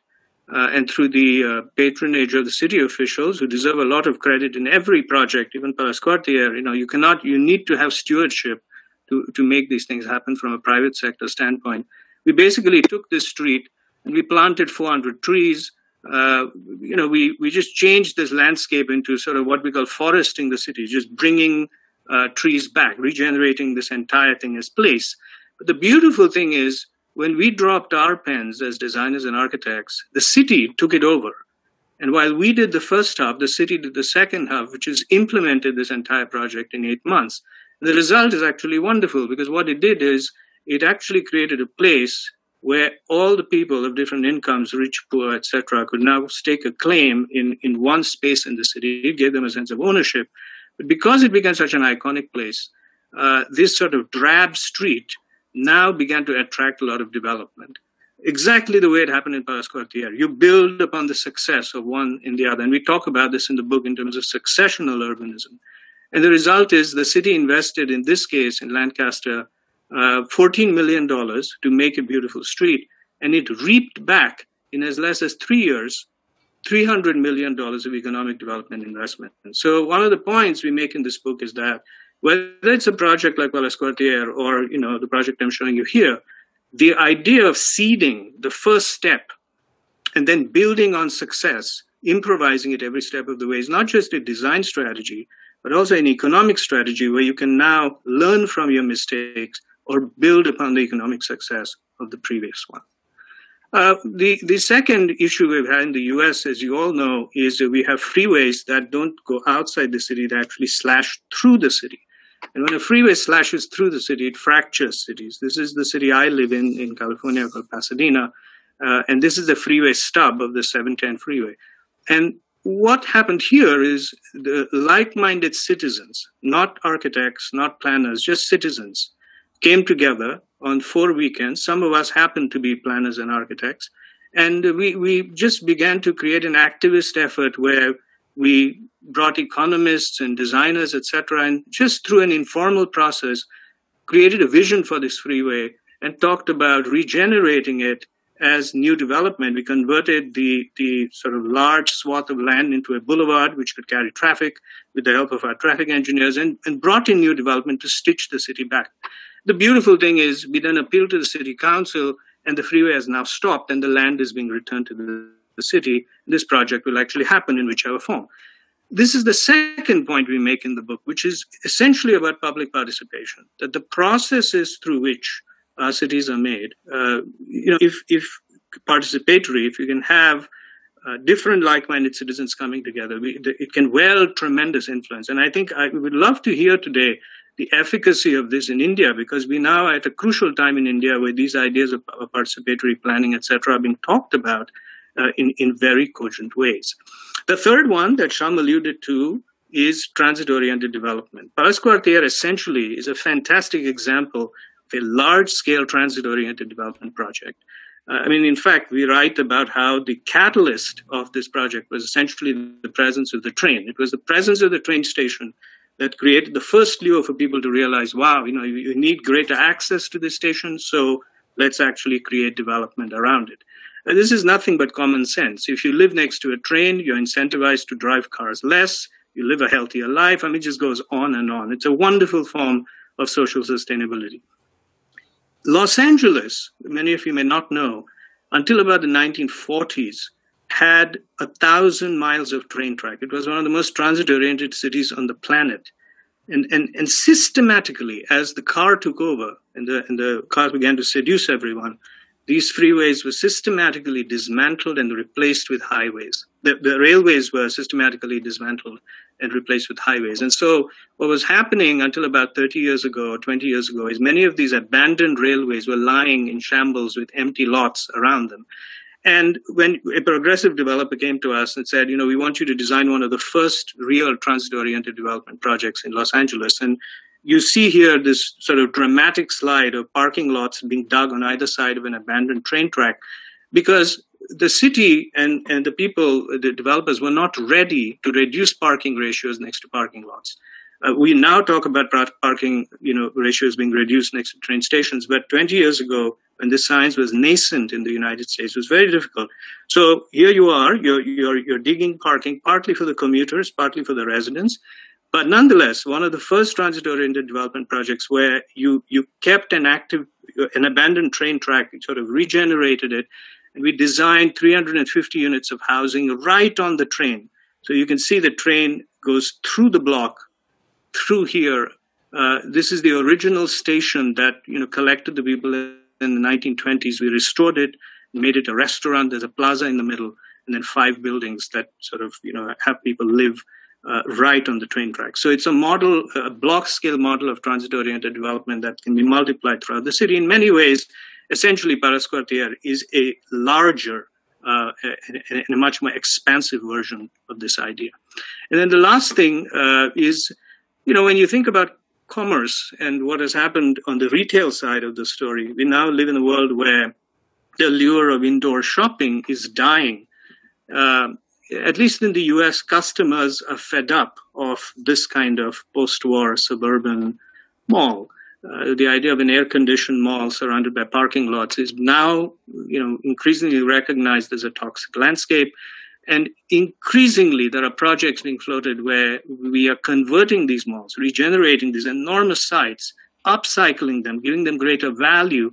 uh, and through the uh, patronage of the city officials who deserve a lot of credit in every project, even Paleiskwartier, you know, you cannot, you need to have stewardship to, to make these things happen from a private sector standpoint. We basically took this street and we planted 400 trees. Uh, you know, we, we just changed this landscape into sort of what we call foresting the city, just bringing uh, trees back, regenerating this entire thing as place. But the beautiful thing is, when we dropped our pens as designers and architects, the city took it over. And while we did the first half, the city did the second half, which has implemented this entire project in eight months. The result is actually wonderful because what it did is it actually created a place where all the people of different incomes, rich, poor, etc., could now stake a claim in, in one space in the city. It gave them a sense of ownership. But because it became such an iconic place, uh, this sort of drab street now began to attract a lot of development. Exactly the way it happened in Paleiskwartier. You build upon the success of one in the other. And we talk about this in the book in terms of successional urbanism. And the result is the city invested, in this case, in Lancaster, uh, $14 million to make a beautiful street. And it reaped back in as less as three years $300 million of economic development investment. And so one of the points we make in this book is that whether it's a project like Quartier or you know the project I'm showing you here, the idea of seeding the first step and then building on success, improvising it every step of the way is not just a design strategy, but also an economic strategy where you can now learn from your mistakes or build upon the economic success of the previous one. Uh, the, the second issue we've had in the US, as you all know, is that we have freeways that don't go outside the city, they actually slash through the city. And when a freeway slashes through the city, it fractures cities. This is the city I live in, in California, called Pasadena. Uh, and this is the freeway stub of the 710 freeway. And what happened here is the like minded citizens, not architects, not planners, just citizens, came together on four weekends. Some of us happened to be planners and architects. And we, we just began to create an activist effort where we brought economists and designers, etc., and just through an informal process, created a vision for this freeway and talked about regenerating it as new development. We converted the, the sort of large swath of land into a boulevard which could carry traffic with the help of our traffic engineers and, and brought in new development to stitch the city back. The beautiful thing is we then appealed to the city council and the freeway has now stopped and the land is being returned to the, the city. This project will actually happen in whichever form. This is the second point we make in the book, which is essentially about public participation, that the processes through which our cities are made, uh, you know, if, if participatory, if you can have uh, different like-minded citizens coming together, we, it can wield tremendous influence. And I think I would love to hear today the efficacy of this in India, because we now are at a crucial time in India where these ideas of participatory planning, etc., are being talked about uh, in, in very cogent ways. The third one that Shyam alluded to is transit-oriented development. Quartier essentially is a fantastic example of a large-scale transit-oriented development project. Uh, I mean, in fact, we write about how the catalyst of this project was essentially the presence of the train. It was the presence of the train station that created the first lure for people to realize, wow, you know, you, you need greater access to this station, so let's actually create development around it. And this is nothing but common sense. If you live next to a train, you're incentivized to drive cars less, you live a healthier life. I mean, it just goes on and on. It's a wonderful form of social sustainability. Los Angeles, many of you may not know, until about the 1940s, had a thousand miles of train track. It was one of the most transit oriented cities on the planet. And, and, and systematically, as the car took over and the, and the cars began to seduce everyone, these freeways were systematically dismantled and replaced with highways. The, the, railways were systematically dismantled and replaced with highways. And so, what was happening until about 30 years ago or 20 years ago is many of these abandoned railways were lying in shambles with empty lots around them. And when a progressive developer came to us and said, you know, we want you to design one of the first real transit oriented development projects in Los Angeles. And you see here this sort of dramatic slide of parking lots being dug on either side of an abandoned train track because the city and, and the people, the developers were not ready to reduce parking ratios next to parking lots. Uh, we now talk about parking, you know, ratios being reduced next to train stations, but 20 years ago, when this science was nascent in the United States, was very difficult. So here you are, you're, you're, you're digging parking partly for the commuters, partly for the residents. But nonetheless, one of the first transit-oriented development projects where you, you kept an active, an abandoned train track, sort of regenerated it, and we designed 350 units of housing right on the train. So you can see the train goes through the block, through here. Uh, this is the original station that you know collected the people in the 1920s. We restored it, made it a restaurant. There's a plaza in the middle, and then five buildings that sort of you know have people live uh, right on the train track. So it's a model, a block scale model of transit oriented development that can be multiplied throughout the city. In many ways, essentially, Paleiskwartier is a larger uh, and, a much more expansive version of this idea. And then the last thing uh, is, you know, when you think about commerce and what has happened on the retail side of the story, we now live in a world where the lure of indoor shopping is dying. Uh, at least in the US, customers are fed up of this kind of post war suburban mall. Uh, the idea of an air conditioned mall surrounded by parking lots is now you know increasingly recognized as a toxic landscape and increasingly there are projects being floated where we are converting these malls regenerating these enormous sites upcycling them giving them greater value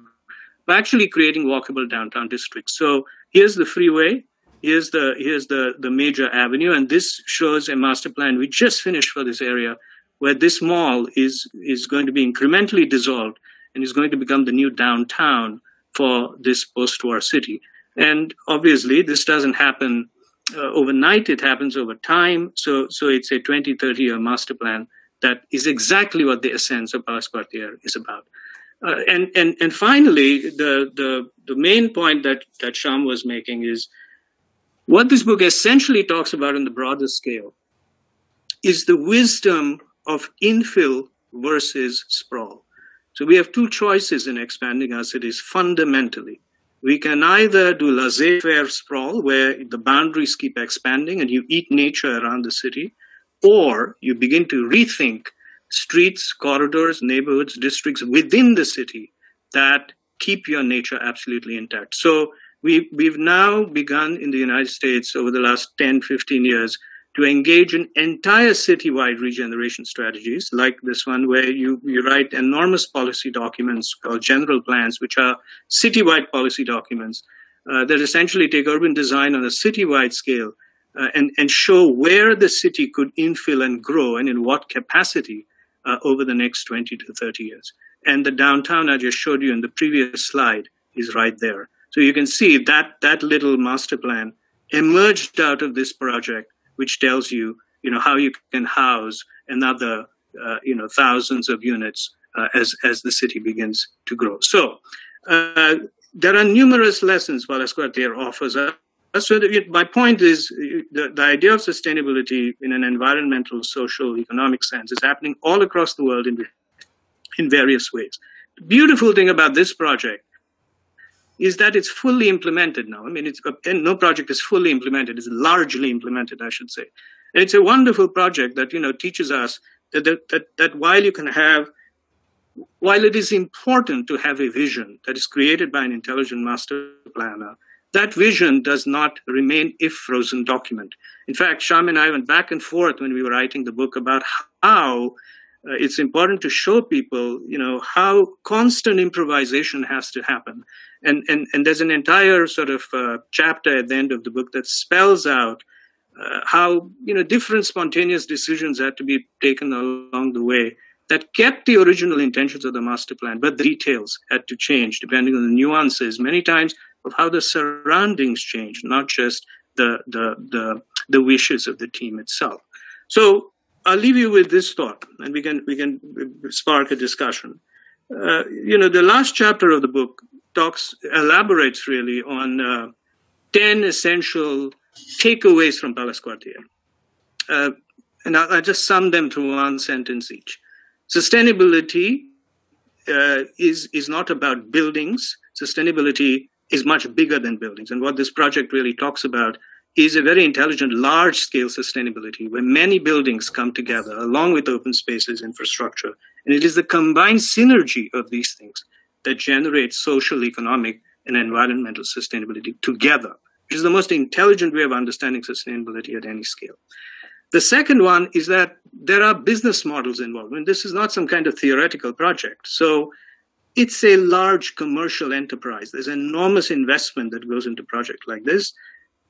actually creating walkable downtown districts. So here's the freeway here's the here's the the major avenue and this shows a master plan we just finished for this area where this mall is is going to be incrementally dissolved and is going to become the new downtown for this post-war city. And obviously this doesn't happen uh, overnight it happens over time so so it's a 20 30 year master plan that is exactly what the essence of Paleiskwartier is about uh, and and and finally the the the main point that that Shyam was making is what this book essentially talks about on the broader scale is the wisdom of infill versus sprawl. So we have two choices in expanding our cities fundamentally. We can either do laissez faire sprawl, where the boundaries keep expanding and you eat nature around the city, or you begin to rethink streets, corridors, neighborhoods, districts within the city that keep your nature absolutely intact. So we, we've now begun in the United States over the last 10, 15 years to engage in entire citywide regeneration strategies like this one, where you, you write enormous policy documents called general plans, which are citywide policy documents uh, that essentially take urban design on a citywide scale uh, and, and show where the city could infill and grow and in what capacity uh, over the next 20 to 30 years. And the downtown I just showed you in the previous slide is right there. So you can see that that little master plan emerged out of this project, which tells you, you know, how you can house another, uh, you know, thousands of units uh, as as the city begins to grow. So uh, there are numerous lessons Paleiskwartier offers us. So the, my point is the, the idea of sustainability in an environmental, social, economic sense is happening all across the world in, in various ways. The beautiful thing about this project is that it's fully implemented now. I mean, it's no project is fully implemented; it's largely implemented, I should say. And it's a wonderful project that you know teaches us that that, that, that while you can have, while it is important to have a vision that is created by an intelligent master planner, that vision does not remain a frozen document. In fact, Shyam and I went back and forth when we were writing the book about how uh, it's important to show people, you know, how constant improvisation has to happen. And, and, and there's an entire sort of uh, chapter at the end of the book that spells out uh, how, you know, different spontaneous decisions had to be taken along the way that kept the original intentions of the master plan, but the details had to change depending on the nuances, many times, of how the surroundings changed, not just the, the, the, the wishes of the team itself. So I'll leave you with this thought, and we can we can spark a discussion. Uh, you know, the last chapter of the book talks elaborates really on uh, ten essential takeaways from Paleiskwartier, uh, and I'll, I'll, just sum them to one sentence each. Sustainability uh, is is not about buildings. Sustainability is much bigger than buildings, and what this project really talks about is a very intelligent, large scale sustainability where many buildings come together along with open spaces, infrastructure. And it is the combined synergy of these things that generate social, economic, and environmental sustainability together, which is the most intelligent way of understanding sustainability at any scale. The second one is that there are business models involved. Mean, this is not some kind of theoretical project. So it's a large commercial enterprise. There's enormous investment that goes into a project like this.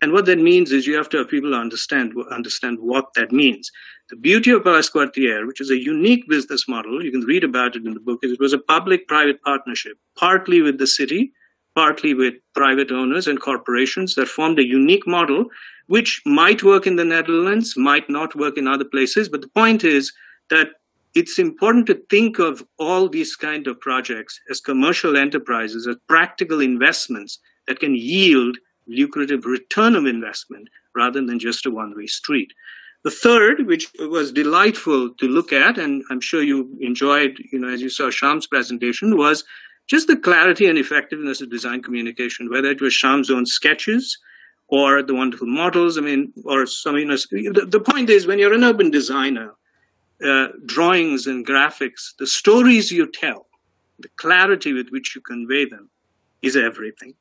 And what that means is you have to have people understand understand what that means. The beauty of Paleiskwartier, which is a unique business model, you can read about it in the book, is it was a public-private partnership, partly with the city, partly with private owners and corporations that formed a unique model, which might work in the Netherlands, might not work in other places. But the point is that it's important to think of all these kind of projects as commercial enterprises, as practical investments that can yield lucrative return of investment rather than just a one-way street. The third, which was delightful to look at, and I'm sure you enjoyed, you know, as you saw Shyam's presentation, was just the clarity and effectiveness of design communication, whether it was Shyam's own sketches or the wonderful models. I mean, or some, you know, the, the point is when you're an urban designer, uh, drawings and graphics, the stories you tell, the clarity with which you convey them is everything.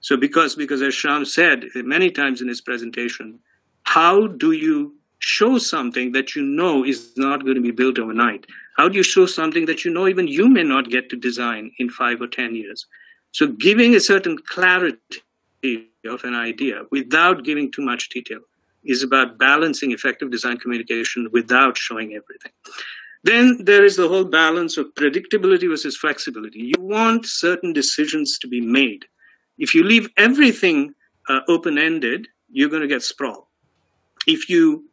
So because, because as Shyam said many times in his presentation, how do you show something that you know is not going to be built overnight? How do you show something that you know even you may not get to design in five or 10 years? So giving a certain clarity of an idea without giving too much detail is about balancing effective design communication without showing everything. Then there is the whole balance of predictability versus flexibility. You want certain decisions to be made if you leave everything uh, open ended, you're going to get sprawl. If you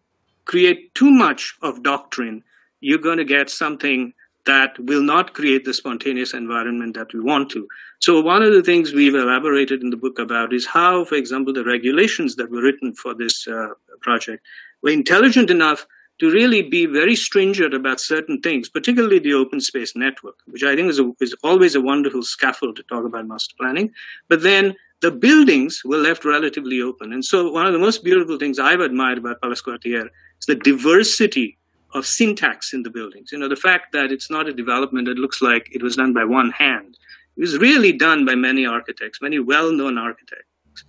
create too much of doctrine, you're going to get something that will not create the spontaneous environment that we want to. So, one of the things we've elaborated in the book about is how, for example, the regulations that were written for this uh, project were intelligent enough to really be very stringent about certain things, particularly the open space network, which I think is, a, is always a wonderful scaffold to talk about master planning. But then the buildings were left relatively open. And so one of the most beautiful things I've admired about Paleiskwartier is the diversity of syntax in the buildings. You know, the fact that it's not a development that looks like it was done by one hand. It was really done by many architects, many well-known architects,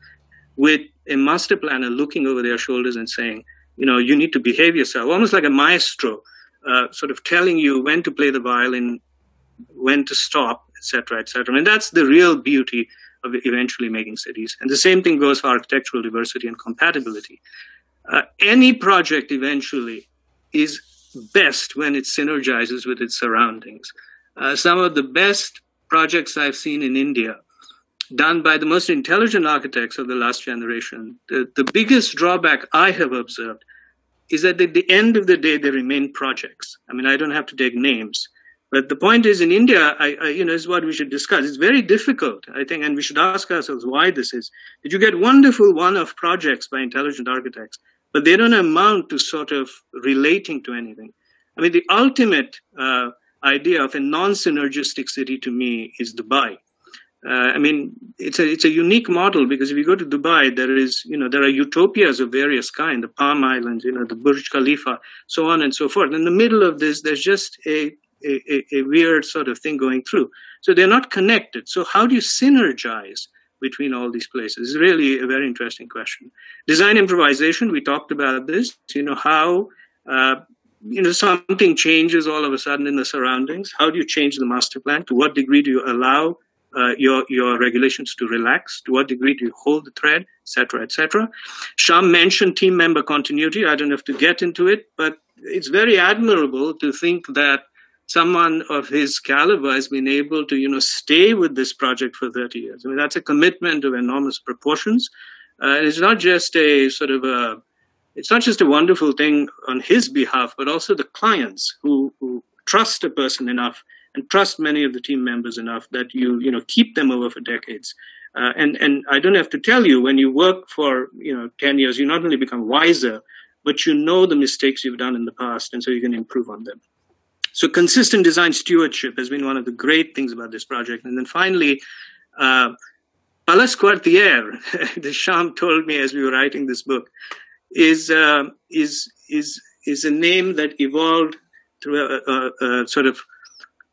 with a master planner looking over their shoulders and saying, you know, you need to behave yourself, almost like a maestro, uh, sort of telling you when to play the violin, when to stop, etc., etc. Mean, that's the real beauty of eventually making cities. And the same thing goes for architectural diversity and compatibility. Uh, any project eventually is best when it synergizes with its surroundings. Uh, some of the best projects I've seen in India done by the most intelligent architects of the last generation. The, the biggest drawback I have observed is that at the end of the day, they remain projects. I mean, I don't have to take names. But the point is, in India, I, I, you know, is what we should discuss. It's very difficult, I think, and we should ask ourselves why this is. That you get wonderful one-off projects by intelligent architects, but they don't amount to sort of relating to anything. I mean, the ultimate uh, idea of a non-synergistic city to me is Dubai. Uh, I mean, it's a it's a unique model because if you go to Dubai, there is you know there are utopias of various kind, the Palm Islands, you know, the Burj Khalifa, so on and so forth. In the middle of this, there's just a a, a weird sort of thing going through. So they're not connected. So how do you synergize between all these places? Is really a very interesting question. Design improvisation. We talked about this. You know how. Uh, you know something changes all of a sudden in the surroundings how do you change the master plan to what degree do you allow uh, your your regulations to relax? To what degree do you hold the thread, etc., etc. Shyam mentioned team member continuity. I don't have to get into it, but it's very admirable to think that someone of his caliber has been able to you know stay with this project for 30 years. I mean that's a commitment of enormous proportions, uh, it's not just a sort of a it's not just a wonderful thing on his behalf, but also the clients who, who trust a person enough and trust many of the team members enough that you you know keep them over for decades. Uh, and and I don't have to tell you when you work for you know ten years, you not only become wiser, but you know the mistakes you've done in the past, and so you can improve on them. So consistent design stewardship has been one of the great things about this project. And then finally, uh, Paleiskwartier, the Shyam told me as we were writing this book, is uh, is is is a name that evolved through a, a, a sort of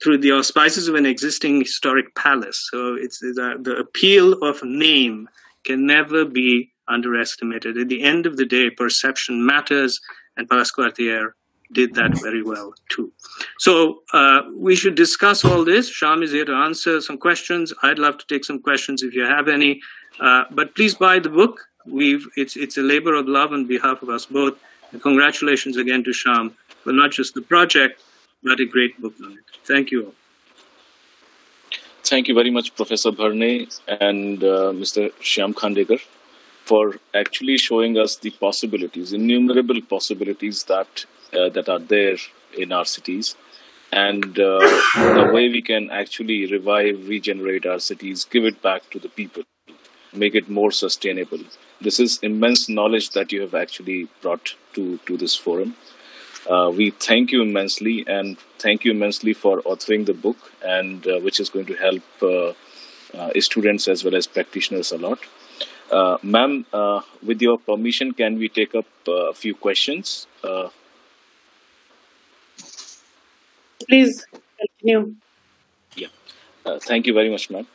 through the auspices of an existing historic palace. So it's the, the appeal of name can never be underestimated. At the end of the day, perception matters, and Paleiskwartier did that very well too. So uh, we should discuss all this. Shyam is here to answer some questions. I'd love to take some questions if you have any. Uh, but please buy the book. We've it's it's a labor of love on behalf of us both. And congratulations again to Shyam for not just the project, but a great book on it. Thank you all. Thank you very much, Professor Bharne and uh, Mr. Shyam Khandekar, for actually showing us the possibilities, innumerable possibilities that uh, that are there in our cities, and uh, the way we can actually revive, regenerate our cities, give it back to the people, make it more sustainable. This is immense knowledge that you have actually brought to to this forum. Uh, we thank you immensely and thank you immensely for authoring the book and uh, which is going to help uh, uh students as well as practitioners a lot. Uh, ma'am uh, with your permission can we take up a few questions? Please continue. Yeah. Thank you very much ma'am.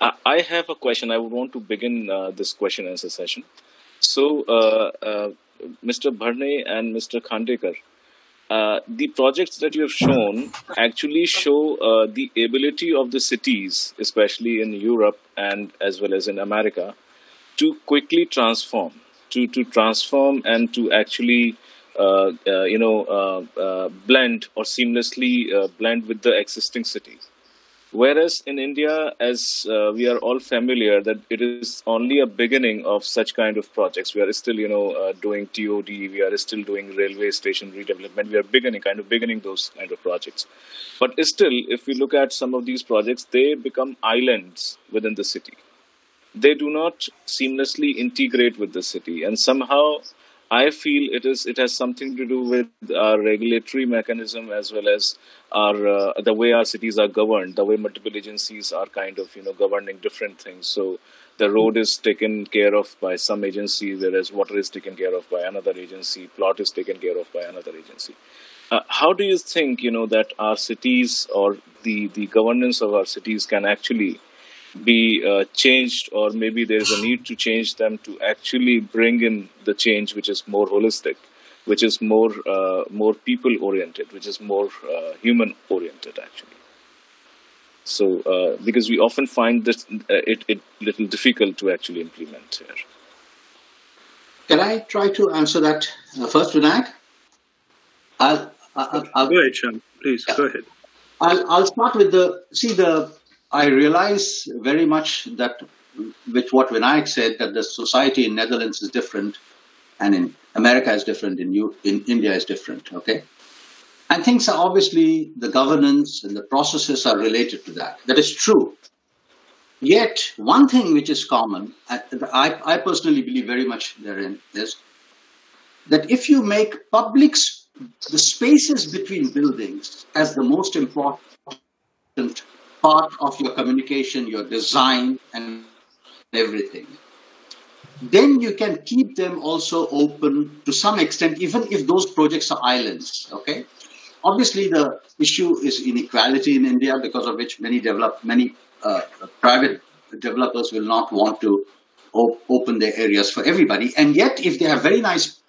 I, I, have a question. I would want to begin this question answer session. So Mr. Bharne and Mr. Khandekar, uh, the projects that you have shown actually show uh, the ability of the cities, especially in Europe and as well as in America, to quickly transform, to, to transform and to actually, uh, uh you know, uh, uh, blend or seamlessly blend with the existing city. Whereas in India, as uh, we are all familiar, that it is only a beginning of such kind of projects. We are still, you know, uh, doing TOD. We are still doing railway station redevelopment. We are beginning, kind of beginning those kind of projects. But still, if we look at some of these projects, they become islands within the city. They do not seamlessly integrate with the city, and somehow I feel it is it has something to do with our regulatory mechanism as well as our uh, the way our cities are governed, the way multiple agencies are kind of you know governing different things. So the road is taken care of by some agency, whereas water is taken care of by another agency, plot is taken care of by another agency. Uh, how do you think you know that our cities or the the governance of our cities can actually be uh, changed, or maybe there is a need to change them to actually bring in the change which is more holistic, which is more uh, more people oriented, which is more uh, human oriented actually. So, uh, because we often find this uh, it it little difficult to actually implement here. Can I try to answer that uh, first, Vinayak? I'll, I'll, I'll, go ahead, Shyam. Please yeah. go ahead. I'll, I'll start with the see the I realize very much that with what Vinayak said, that the society in Netherlands is different and in America is different, in, New, in India is different, okay? And things are obviously, the governance and the processes are related to that. That is true. Yet, one thing which is common, I, I personally believe very much therein, is that if you make public the spaces between buildings as the most important part of your communication, your design, and everything. Then you can keep them also open to some extent, even if those projects are islands. Okay. Obviously, the issue is inequality in India, because of which many develop many uh, private developers will not want to op- open their areas for everybody. And yet, if they have very nice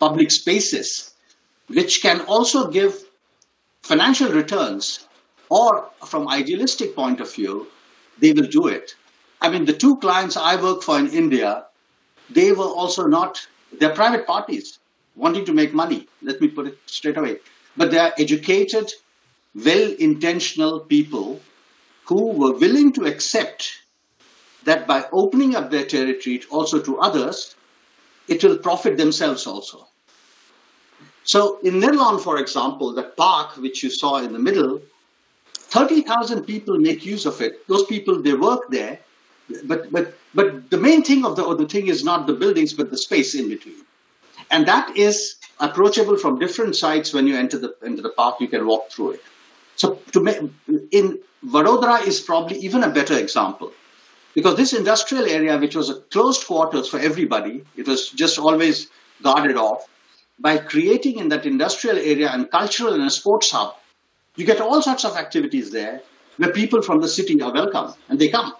public spaces, which can also give financial returns or from idealistic point of view, they will do it. I mean, the two clients I work for in India, they were also not, they're private parties wanting to make money. Let me put it straight away. But they are educated, well intentional people who were willing to accept that by opening up their territory also to others, it will profit themselves also. So in Nirlon, for example, the park which you saw in the middle 30,000 people make use of it. Those people, they work there. But, but, but the main thing of the, of the thing is not the buildings, but the space in between. And that is approachable from different sites when you enter the, into the park, you can walk through it. So to make, in Vadodara is probably even a better example. Because this industrial area, which was a closed quarters for everybody, it was just always guarded off. By creating in that industrial area and cultural and a sports hub, You get all sorts of activities there where people from the city are welcome and they come.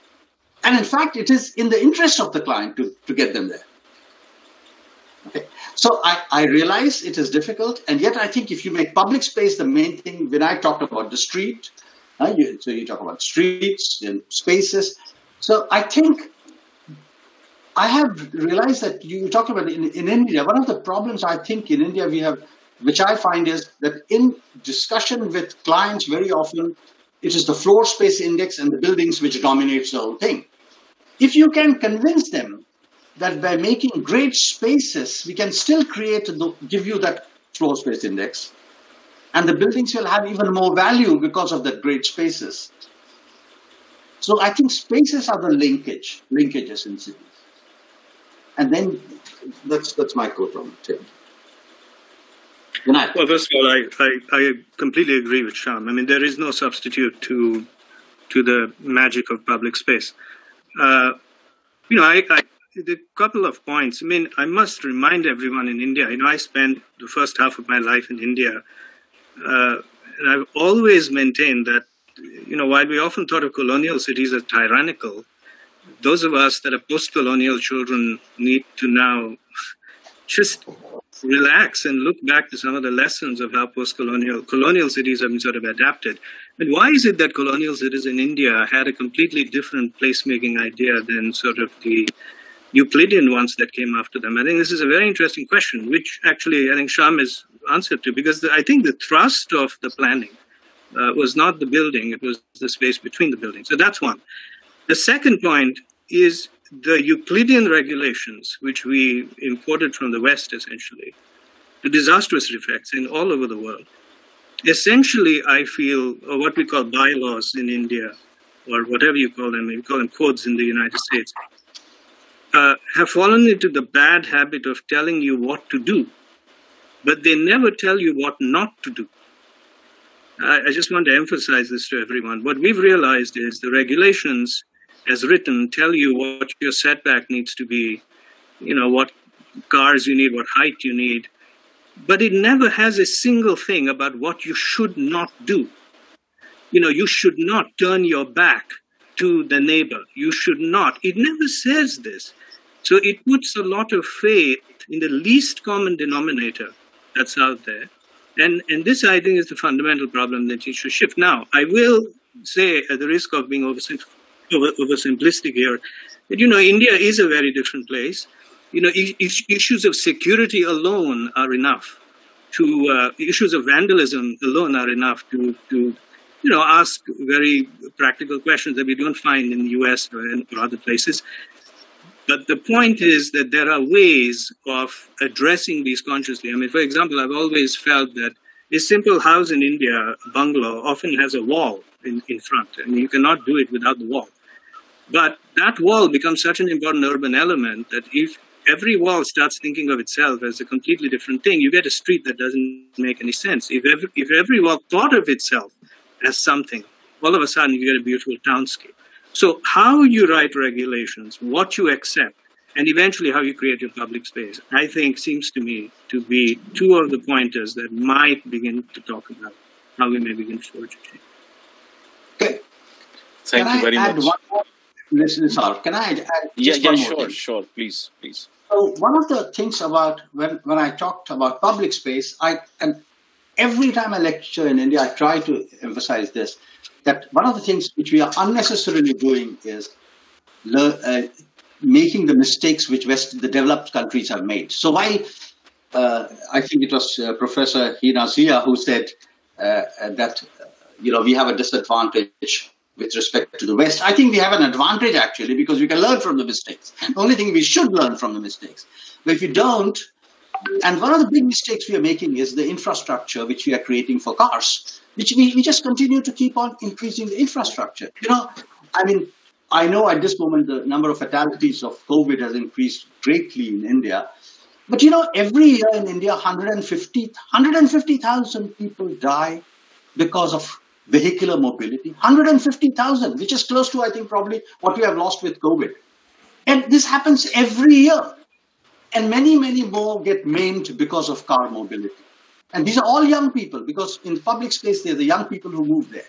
And in fact, it is in the interest of the client to, to get them there. Okay. So I, I realize it is difficult, and yet I think if you make public space the main thing, when I talked about the street, uh, you, so you talk about streets and spaces. So I think I have realized that you talk about in, in India, one of the problems I think in India we have, which I find is that in discussion with clients very often, it is the floor space index and the buildings which dominates the whole thing. If you can convince them that by making great spaces, we can still create, the, give you that floor space index, and the buildings will have even more value because of that great spaces. So I think spaces are the linkage, linkages in cities. And then that's that's my quote on it. Well, first of all, I, I, I completely agree with Shyam. I mean, there is no substitute to to the magic of public space. Uh, you know, I, I a couple of points. I mean, I must remind everyone in India. You know, I spent the first half of my life in India, uh, and I've always maintained that. You know, while we often thought of colonial cities as tyrannical, those of us that are post-colonial children need to now just relax and look back to some of the lessons of how post-colonial colonial cities have been sort of adapted. And why is it that colonial cities in India had a completely different placemaking idea than sort of the Euclidean ones that came after them? I think this is a very interesting question, which actually I think Shyam has answered to, because the, I think the thrust of the planning uh, was not the building, it was the space between the buildings. So that's one. The second point is the Euclidean regulations, which we imported from the West essentially, the disastrous effects in all over the world. Essentially, I feel, or what we call bylaws in India, or whatever you call them, we call them codes in the United States, uh, have fallen into the bad habit of telling you what to do, but they never tell you what not to do. I, I just want to emphasize this to everyone. What we've realized is the regulations as written tell you what your setback needs to be, you know, what cars you need, what height you need, but it never has a single thing about what you should not do. You know, you should not turn your back to the neighbor. You should not. It never says this. So it puts a lot of faith in the least common denominator that's out there. And, and this, I think, is the fundamental problem that you should shift. Now, I will say, at the risk of being oversimplified, over, simplistic here that you know India is a very different place. You know, issues of security alone are enough to uh, issues of vandalism alone are enough to to you know ask very practical questions that we don't find in the U.S. or, in, or other places. But the point is that there are ways of addressing these consciously. I mean, for example, I've always felt that a simple house in India, bungalow, often has a wall in, in front, and you cannot do it without the wall. But that wall becomes such an important urban element that if every wall starts thinking of itself as a completely different thing, you get a street that doesn't make any sense. If every, if every wall thought of itself as something, all of a sudden you get a beautiful townscape. So, how you write regulations, what you accept, and eventually how you create your public space, I think seems to me to be two of the pointers that might begin to talk about how we may begin to forge change. Thank Can you very I add much. One more Listen, Sal, can I add Yeah, yeah, one more sure, thing? sure. Please, please. So one of the things about when, when I talked about public space, I and every time I lecture in India, I try to emphasize this that one of the things which we are unnecessarily doing is learn, uh, making the mistakes which West the developed countries have made. So while uh, I think it was uh, Professor Hina Zia who said uh, that you know we have a disadvantage with respect to the West. I think we have an advantage actually because we can learn from the mistakes. The only thing we should learn from the mistakes. But if you don't, and one of the big mistakes we are making is the infrastructure which we are creating for cars, which we, we just continue to keep on increasing the infrastructure. You know, I mean, I know at this moment the number of fatalities of COVID has increased greatly in India. But you know, every year in India, 150 150,000 people die because of vehicular mobility 150,000, which is close to, I think, probably what we have lost with COVID. And this happens every year. And many, many more get maimed because of car mobility. And these are all young people because in public space, they're the young people who move there.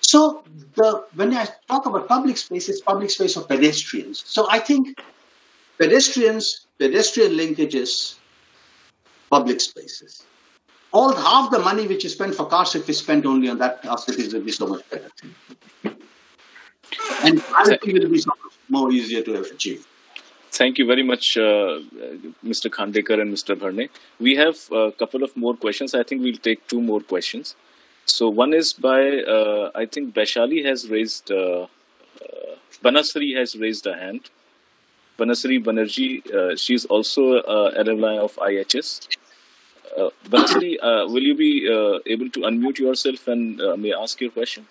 So the, when I talk about public space, it's public space of pedestrians. So I think pedestrians, pedestrian linkages, public spaces. All half the money which is spent for cars, if we spent only on that, our cities would be so much better. And quality will be so much more easier to achieve. Thank you very much, uh, Mr. Khandekar and Mr. Bharne. We have a couple of more questions. I think we'll take two more questions. So one is by, uh, I think Baishali has raised, uh, uh, Banasri has raised a hand. Banasri Banerjee, uh, she's also uh, alumni of IHS. Uh, uh, will you be uh, able to unmute yourself and uh, may I ask your question?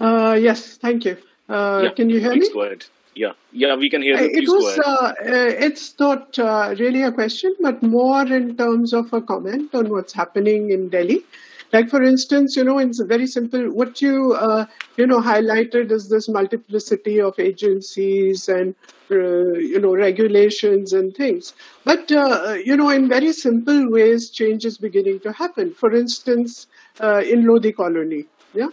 Uh, yes, thank you. Uh, Yeah, Can you hear Please me? go ahead. Yeah, yeah, we can hear Uh, you. It Please go was. Uh, uh, it's not uh, really a question, but more in terms of a comment on what's happening in Delhi. Like for instance, you know, it's very simple. What you uh, you know highlighted is this multiplicity of agencies and uh, you know regulations and things. But uh, you know, in very simple ways, change is beginning to happen. For instance, uh, in Lodi colony, yeah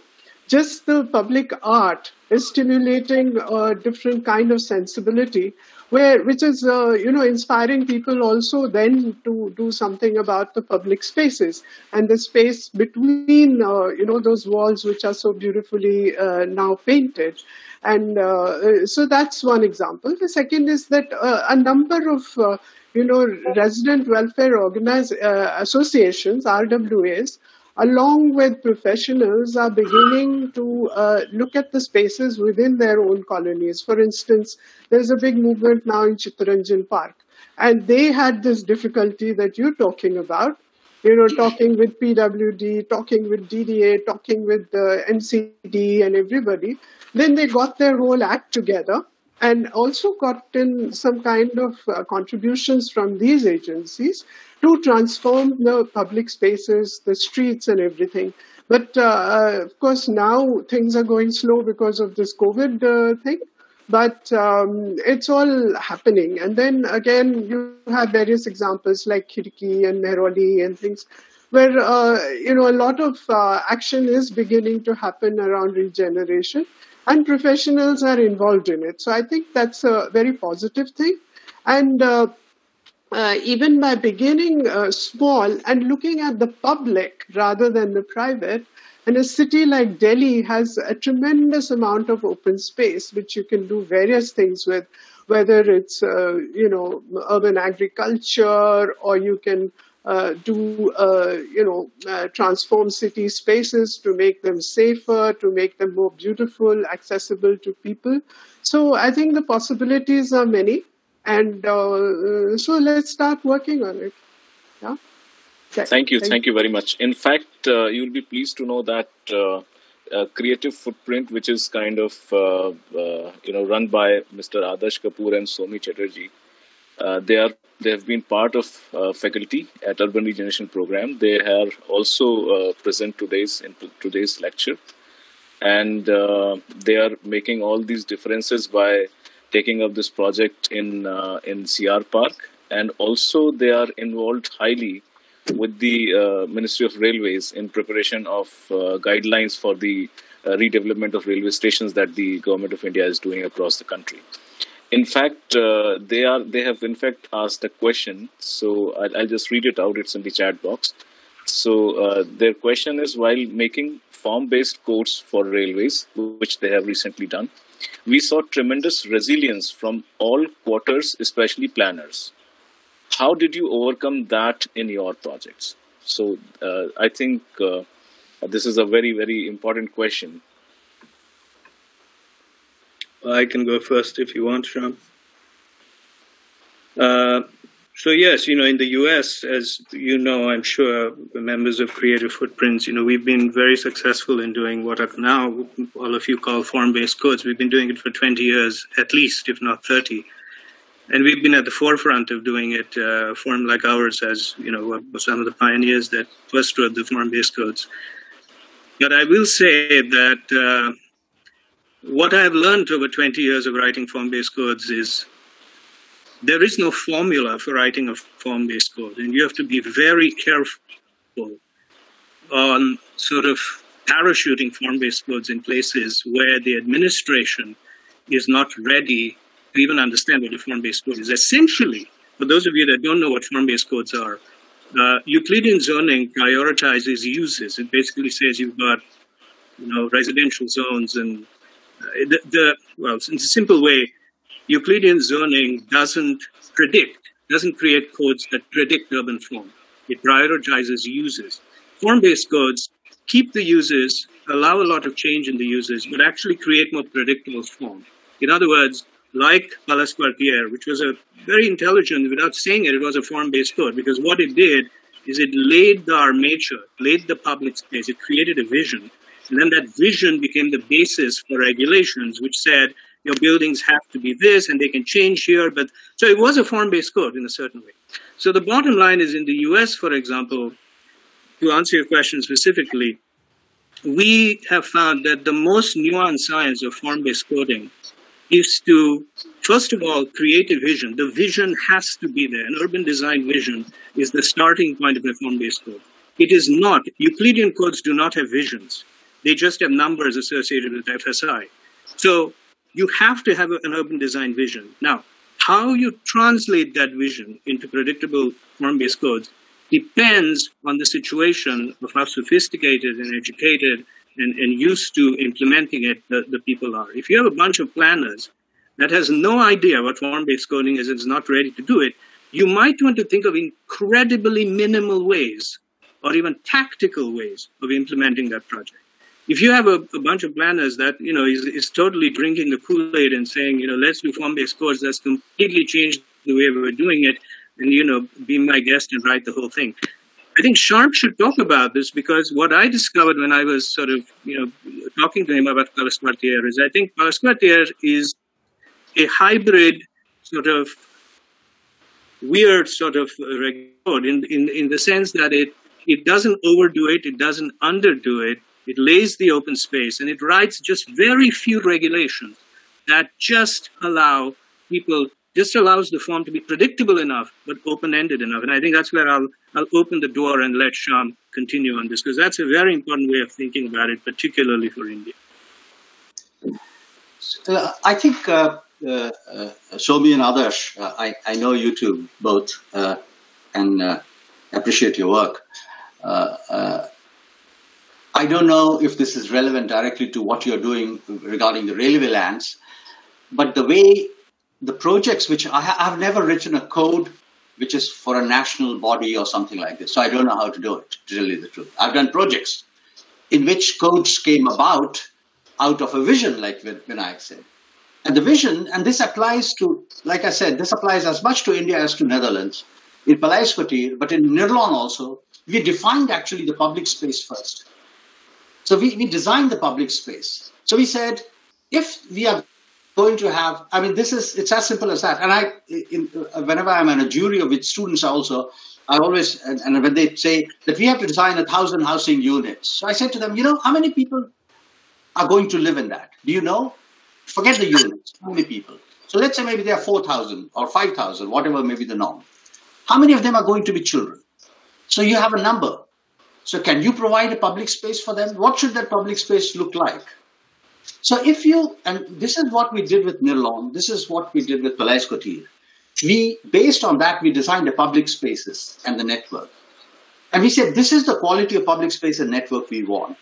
just the public art is stimulating a different kind of sensibility where which is uh, you know inspiring people also then to do something about the public spaces. And the space between uh, you know those walls which are so beautifully uh, now painted. And uh, so that's one example. The second is that uh, a number of uh, you know resident welfare organize uh, associations rwas along with professionals, are beginning to uh, look at the spaces within their own colonies. For instance, there's a big movement now in Chittaranjan Park, and they had this difficulty that you're talking about. You know, talking with PWD, talking with DDA, talking with the MCD and everybody. Then they got their whole act together and also gotten some kind of uh, contributions from these agencies to transform the public spaces, the streets, and everything. But uh, of course, now things are going slow because of this COVID uh, thing. But um, it's all happening. And then again, you have various examples like Khirki and Mehrauli and things where uh, you know a lot of uh, action is beginning to happen around regeneration and professionals are involved in it. So I think that's a very positive thing. And uh, uh, even by beginning uh, small and looking at the public rather than the private, and a city like Delhi has a tremendous amount of open space, which you can do various things with, whether it's uh, you know urban agriculture or you can uh, do uh, you know uh, transform city spaces to make them safer, to make them more beautiful, accessible to people. So I think the possibilities are many, and uh, so let's start working on it. Yeah. Okay. Thank you, thank you very much. In fact, uh, you'll be pleased to know that uh, uh, Creative Footprint, which is kind of uh, uh, you know run by Mr. Adarsh Kapoor and Somi Chatterjee, they are they have been part of uh, faculty at Urban Regeneration Program. They are also uh, present today's in today's lecture, and uh, they are making all these differences by taking up this project in uh, in CR Park, and also they are involved highly with the uh, Ministry of Railways in preparation of uh, guidelines for the uh, redevelopment of railway stations that the government of India is doing across the country. In fact, uh, they are they have in fact asked a question. So I'll, I'll just read it out. It's in the chat box. So uh, their question is: While making form-based codes for railways, which they have recently done, we saw tremendous resilience from all quarters, especially planners how did you overcome that in your projects so uh, i think uh, this is a very very important question I can go first if you want, Shyam. Uh, so yes, you know, in the U.S., as you know, I'm sure the members of Creative Footprints, you know, we've been very successful in doing what are now all of you call form-based codes. We've been doing it for 20 years, at least, if not 30 and we've been at the forefront of doing it. Uh, form like ours, as you know, some of the pioneers that first wrote the form-based codes. But I will say that uh, what I've learned over 20 years of writing form-based codes is there is no formula for writing a form-based code, and you have to be very careful on sort of parachuting form-based codes in places where the administration is not ready to even understand what a form-based code is. Essentially, for those of you that don't know what form-based codes are, uh, Euclidean zoning prioritizes uses. It basically says you've got, you know, residential zones and Uh, the, the well, in a simple way, Euclidean zoning doesn't predict, doesn't create codes that predict urban form. It prioritizes uses. Form-based codes keep the uses, allow a lot of change in the uses, but actually create more predictable form. In other words, like Paleiskwartier, which was a very intelligent, without saying it, it was a form-based code because what it did is it laid the armature, laid the public space, it created a vision, and then that vision became the basis for regulations, which said your buildings have to be this and they can change here. But so it was a form-based code in a certain way. So the bottom line is in the US, for example, to answer your question specifically, we have found that the most nuanced science of form-based coding is to, first of all, create a vision. The vision has to be there. An urban design vision is the starting point of a form-based code. It is not, Euclidean codes do not have visions. They just have numbers associated with FSI. So you have to have an urban design vision. Now, how you translate that vision into predictable form-based codes depends on the situation of how sophisticated and educated and, and used to implementing it the, the people are. If you have a bunch of planners that has no idea what form-based coding is and is not ready to do it, you might want to think of incredibly minimal ways or even tactical ways of implementing that project. If you have a, a bunch of planners that, you know, is, is totally drinking the Kool-Aid and saying, you know, let's do form-based codes, that's completely changed the way we're doing it, and, you know, be my guest and write the whole thing. I think Shyam should talk about this because what I discovered when I was sort of, you know, talking to him about Paleiskwartier is I think Paleiskwartier is a hybrid sort of weird sort of record in, in, in the sense that it, it doesn't overdo it, it doesn't underdo it, it lays the open space, and it writes just very few regulations that just allow people just allows the form to be predictable enough, but open-ended enough. And I think that's where I'll, I'll open the door and let Shyam continue on this, because that's a very important way of thinking about it, particularly for India. Uh, I think uh, uh, uh Somi and others, uh, I, I know you two both uh, and appreciate your work. I don't know if this is relevant directly to what you're doing regarding the railway lands, but the way the projects which I ha- I've never written a code which is for a national body or something like this. So I don't know how to do it, to tell you the truth. I've done projects in which codes came about out of a vision, like Vinayak said. And the vision, and this applies to, like I said, this applies as much to India as to Netherlands. In Paleiskwartier, but in Nirlon also, we defined actually the public space first. So we, we designed the public space. So we said, if we are going to have i mean this is it's as simple as that. And i in, uh, whenever i'm in a jury with students also i always and, and, when they say that we have to design a thousand housing units so i said to them you know how many people are going to live in that? Do you know? Forget the units. How many people? So let's say maybe there are 4000 or 5000 whatever may be the norm. How many of them are going to be children? So you have a number so can you provide a public space for them what should that public space look like so if you, and this is what we did with Nirlon, this is what we did with Paleiskwartier. We, based on that, we designed the public spaces and the network. And we said, this is the quality of public space and network we want.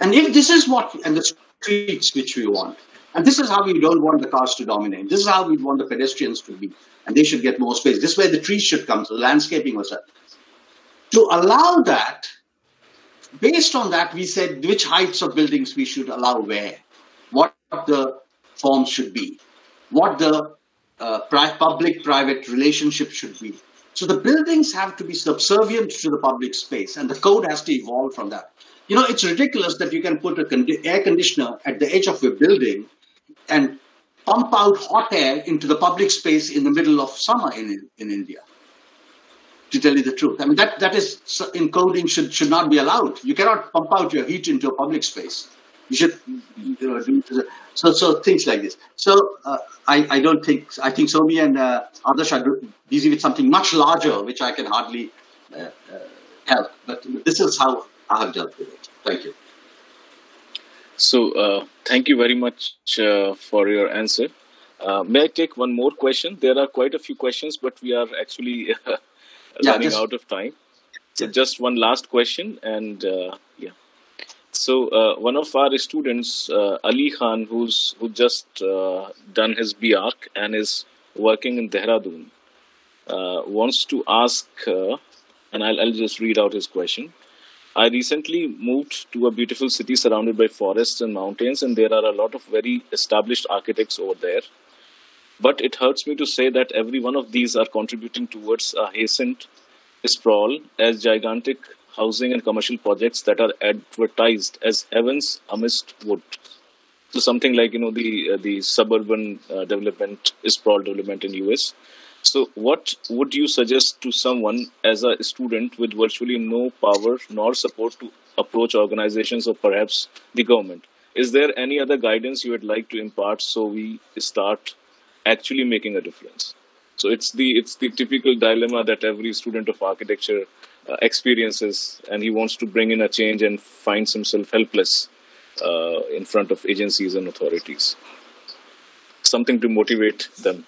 And if this is what, and the streets which we want, and this is how we don't want the cars to dominate. This is how we want the pedestrians to be. And they should get more space. This is where the trees should come. So the landscaping was that. To allow that, based on that, we said which heights of buildings we should allow where what the form should be, what the uh, public-private relationship should be. So the buildings have to be subservient to the public space, and the code has to evolve from that. You know, it's ridiculous that you can put an condi- air conditioner at the edge of a building and pump out hot air into the public space in the middle of summer in, in India. To tell you the truth, I mean that that is encoding should should not be allowed. You cannot pump out your heat into a public space You should, you know, do so so things like this. So uh, I I don't think I think Somi and uh, others are busy with something much larger, which I can hardly uh, uh, help. But this is how I have dealt with it. Thank you. So uh, thank you very much uh, for your answer. Uh, may I take one more question? There are quite a few questions, but we are actually Yeah, running just- out of time. So Yeah. just one last question, and uh, yeah. So uh, one of our students, uh, Ali Khan, who's who just uh, done his BArch and is working in Dehradun, uh, wants to ask, uh, and I'll, I'll just read out his question. I recently moved to a beautiful city surrounded by forests and mountains, and there are a lot of very established architects over there. But it hurts me to say that every one of these are contributing towards a hastened sprawl as gigantic housing and commercial projects that are advertised as heavens amidst wood. So something like you know the uh, the suburban uh, development, sprawl development in US. So what would you suggest to someone as a student with virtually no power nor support to approach organizations or perhaps the government? Is there any other guidance you would like to impart so we start actually making a difference? So it's the it's the typical dilemma that every student of architecture uh, experiences, and he wants to bring in a change and finds himself helpless uh, in front of agencies and authorities. Something to motivate them.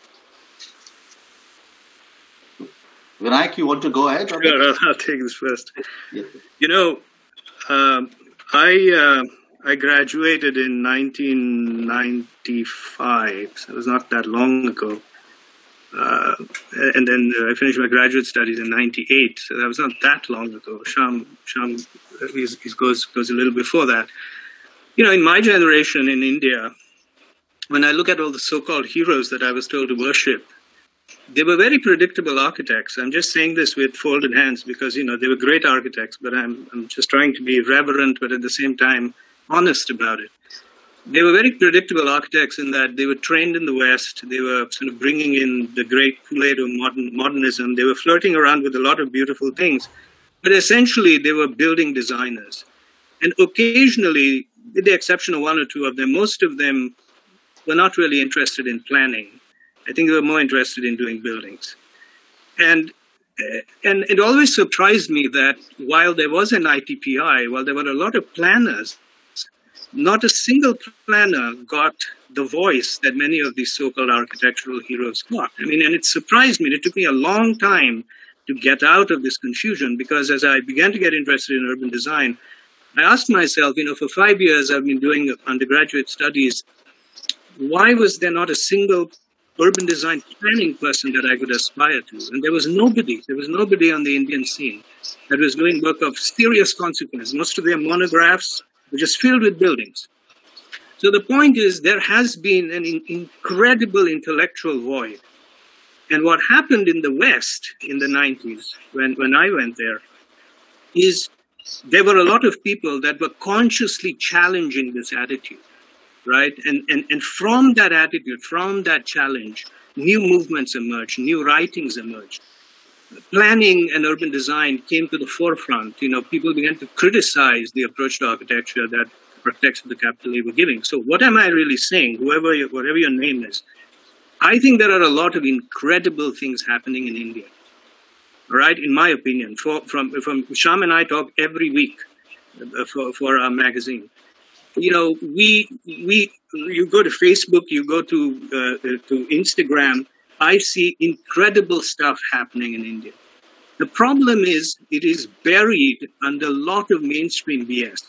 Vinayak, you want to go ahead? on? Sure, I'll, I'll take this first. Yeah. You know, um, I uh, I graduated in 1995, so it was not that long ago. Uh, and then I finished my graduate studies in '98, so that was not that long ago. Shyam, Shyam, uh, he's, he goes goes a little before that. You know, in my generation in India, when I look at all the so-called heroes that I was told to worship, they were very predictable architects. I'm just saying this with folded hands because you know they were great architects, but I'm I'm just trying to be reverent, but at the same time honest about it. They were very predictable architects in that they were trained in the West. They were sort of bringing in the great Kool-Aid of modern modernism. They were flirting around with a lot of beautiful things, but essentially they were building designers. And occasionally, with the exception of one or two of them, most of them were not really interested in planning. I think they were more interested in doing buildings. And uh, and it always surprised me that while there was an ITPI, while there were a lot of planners, not a single planner got the voice that many of these so-called architectural heroes got. I mean, and it surprised me. It took me a long time to get out of this confusion because as I began to get interested in urban design, I asked myself, you know, for five years I've been doing undergraduate studies. Why was there not a single urban design planning person that I could aspire to? And there was nobody. There was nobody on the Indian scene that was doing work of serious consequence. Most of their monographs were is filled with buildings. So the point is, there has been an in- incredible intellectual void. And what happened in the West in the 90s, when, when I went there, is there were a lot of people that were consciously challenging this attitude, right? And, and, and from that attitude, from that challenge, new movements emerged, new writings emerged. Planning and urban design came to the forefront. You know, people began to criticize the approach to architecture that architects of the capital were giving. So, what am I really saying? Whoever, you- whatever your name is, I think there are a lot of incredible things happening in India right? In my opinion, for, from from Shyam and I talk every week uh, for for our magazine. You know, we we you go to Facebook, you go to uh, to Instagram. I see incredible stuff happening in India. The problem is it is buried under a lot of mainstream BS.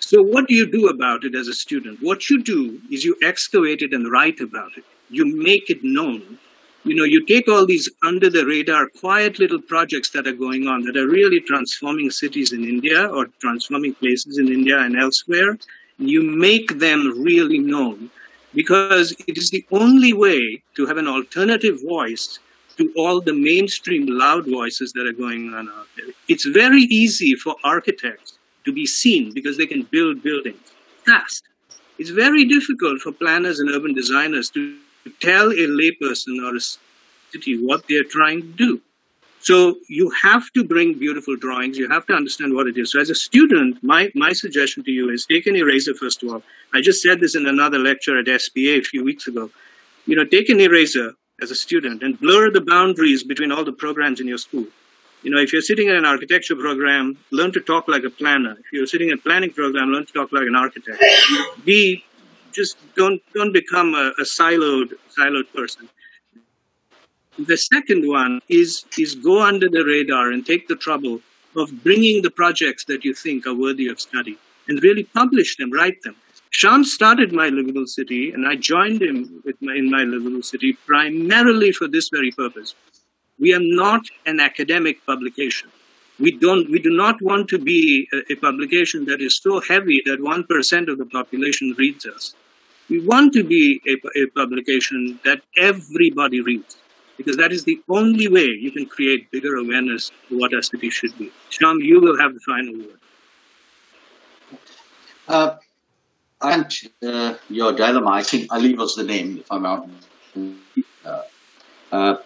So what do you do about it as a student? What you do is you excavate it and write about it. You make it known you know, you take all these under the radar, quiet little projects that are going on that are really transforming cities in India or transforming places in India and elsewhere. You make them really known because it is the only way to have an alternative voice to all the mainstream loud voices that are going on out there. It's very easy for architects to be seen because they can build buildings fast. It's very difficult for planners and urban designers to to tell a layperson or a city what they're trying to do. So you have to bring beautiful drawings. You have to understand what it is. So as a student, my, my suggestion to you is take an eraser first of all. I just said this in another lecture at SPA a few weeks ago. You know, take an eraser as a student and blur the boundaries between all the programs in your school. You know, if you're sitting in an architecture program, learn to talk like a planner. If you're sitting in a planning program, learn to talk like an architect. Be just don't don't become a, a siloed siloed person. The second one is is go under the radar and take the trouble of bringing the projects that you think are worthy of study and really publish them, write them. Shyam started My Livable City, and I joined him my, in My Livable City primarily for this very purpose. We are not an academic publication. We don't. We do not want to be a, a publication that is so heavy that one percent of the population reads us. We want to be a, a publication that everybody reads, because that is the only way you can create bigger awareness of what our city should be. Shyam, you will have the final word. Uh, and uh, your dilemma, I think Ali was the name, if I'm not. Uh, uh,